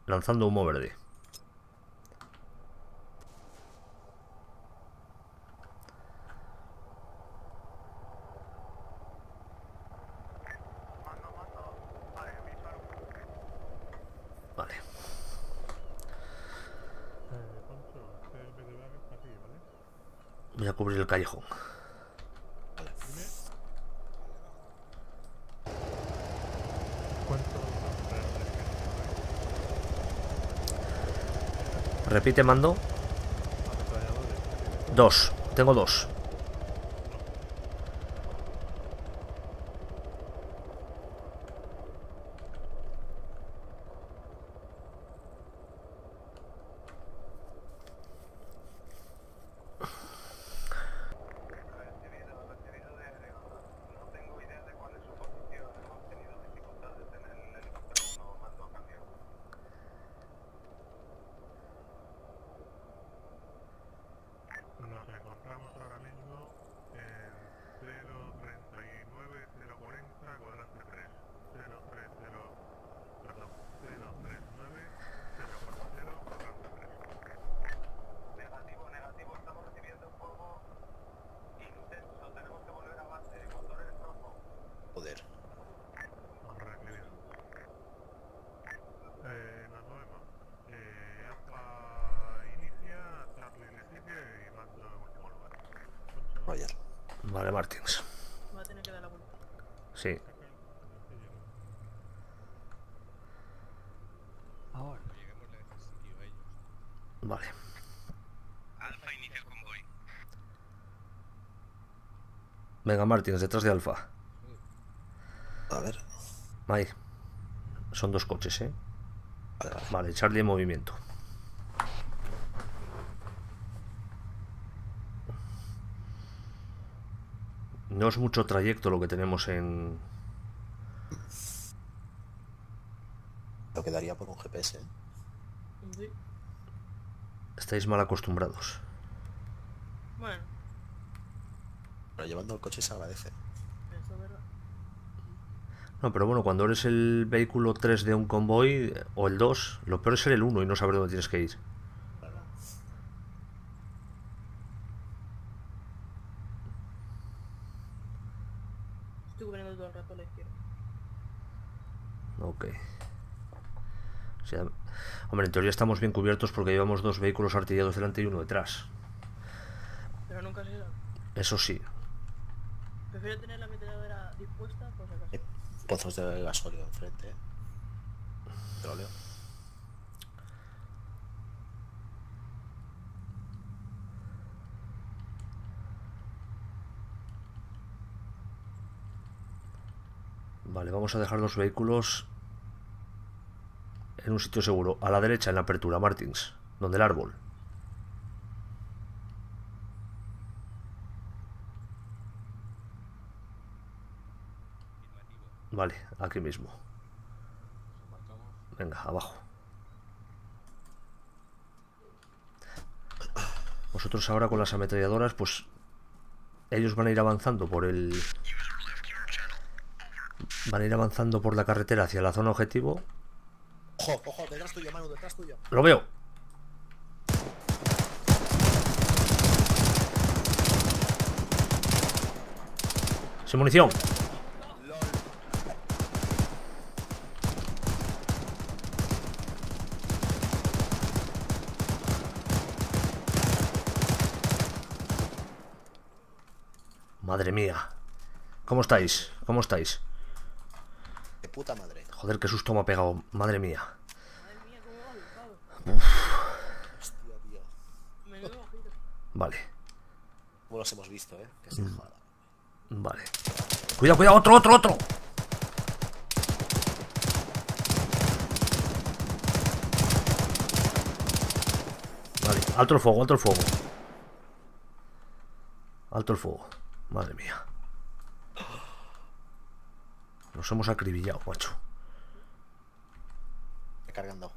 Lanzando humo verde. Vale. Eh, Poncho, este medevac es para ti, ¿vale? Cubrir el callejón. Dime. ¿Cuánto Repite, mando. Dos. Tengo dos. Nos encontramos ahora mismo en 039 040 cuadrante 3 030 perdón 039 040 cuadrante 3 Negativo, negativo, estamos recibiendo fuego intenso. Tenemos que volver a base. Motores rojo. Joder. Recibido. Eh, nos movemos. Eh, Alfa inicia, Charlie le sigue y mando en último lugar. Roger. Vale, Martins. Va a tener que dar la vuelta. Sí. Ahora. Vale. Alfa inicia convoy. Venga, Martins, detrás de Alfa. A ver. Ahí. Son dos coches, ¿eh? Vale, Charlie en movimiento. No es mucho trayecto lo que tenemos en... Lo quedaría por un GPS. ¿eh? Sí. Estáis mal acostumbrados. Bueno, Pero llevando el coche se agradece. eso es verdad. No, pero bueno, cuando eres el vehículo 3 de un convoy o el 2, lo peor es ser el 1 y no saber dónde tienes que ir. Estoy cubriendo todo el rato a la izquierda. Ok. O sea, hombre, en teoría estamos bien cubiertos porque llevamos dos vehículos artillados delante y uno detrás. Pero nunca se sabe. Eso sí. Prefiero tener la ametralladora dispuesta por si acaso. Pozos de gasóleo enfrente. ¿eh? Petróleo. Vale, vamos a dejar los vehículos en un sitio seguro. A la derecha, en la apertura, Martins. Donde el árbol. Vale, aquí mismo. Venga, abajo. Vosotros ahora con las ametralladoras, pues ellos van a ir avanzando por el Van a ir avanzando por la carretera hacia la zona objetivo. Ojo, ojo, detrás tuyo, Manu, detrás tuyo. Lo veo. Sin munición. Madre mía. ¿Cómo estáis? ¿Cómo estáis? De puta madre. Joder, qué susto me ha pegado. Madre mía. Hostia, tío. Menudo ojito. Vale, ¿Cómo los hemos visto, eh? Que se Mm. vale. Cuidado, cuidado, otro, otro, otro. Vale, alto el fuego, alto el fuego. Alto el fuego. Madre mía. Nos hemos acribillado, macho. Recargando.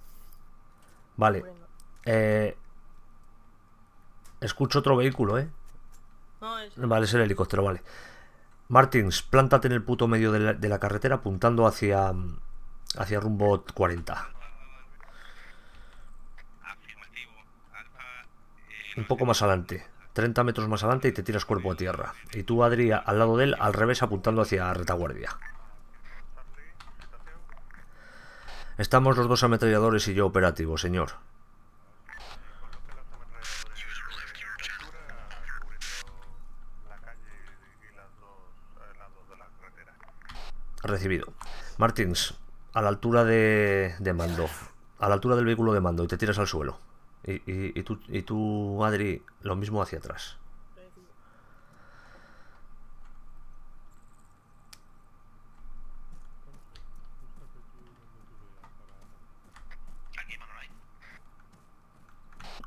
Vale. Eh, escucho otro vehículo, ¿eh? No, es. Vale, es el helicóptero, vale. Martins, plántate en el puto medio de la, de la carretera apuntando hacia, hacia rumbo 40. Un poco más adelante. 30 metros más adelante y te tiras cuerpo a tierra. Y tú, Adri, al lado de él, al revés, apuntando hacia retaguardia. Estamos los dos ametralladores y yo operativo, señor. Recibido. Martins, a la altura de, de mando. A la altura del vehículo de mando y te tiras al suelo. Y, y, y tú, y tú, Adri, lo mismo hacia atrás.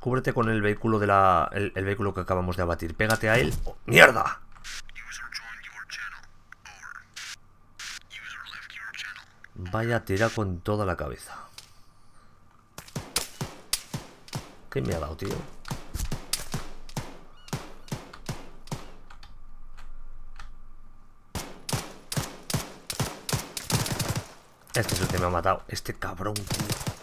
Cúbrete con el vehículo de la. El, vehículo que acabamos de abatir. Pégate a él. ¡Oh, ¡Mierda! Vaya tira con toda la cabeza. ¿Qué me ha dado, tío? Este es el que me ha matado. Este cabrón, tío.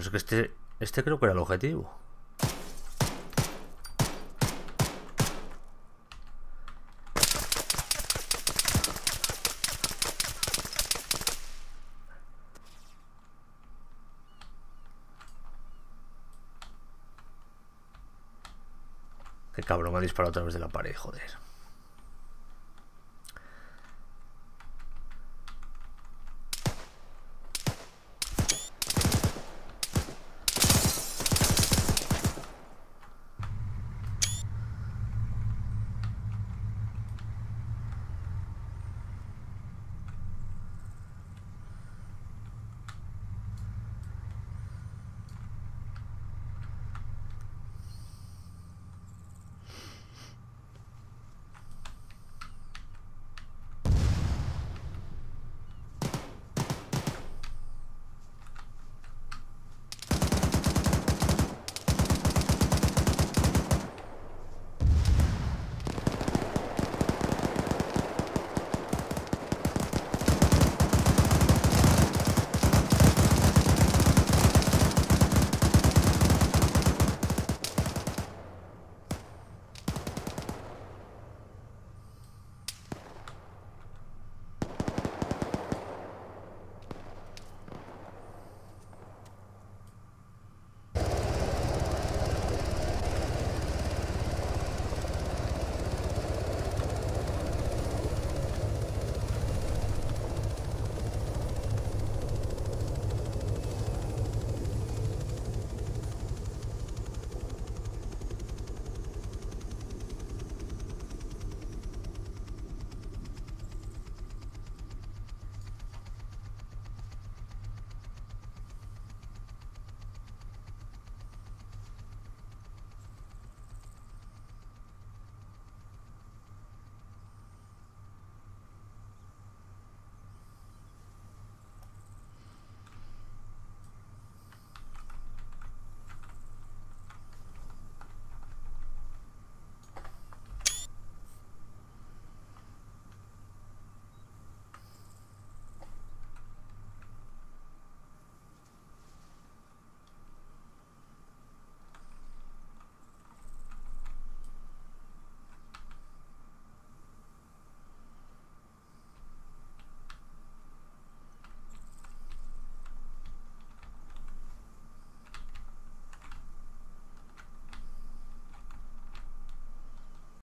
Pero es que este, este creo que era el objetivo. Qué cabrón, me ha disparado a través de la pared, joder.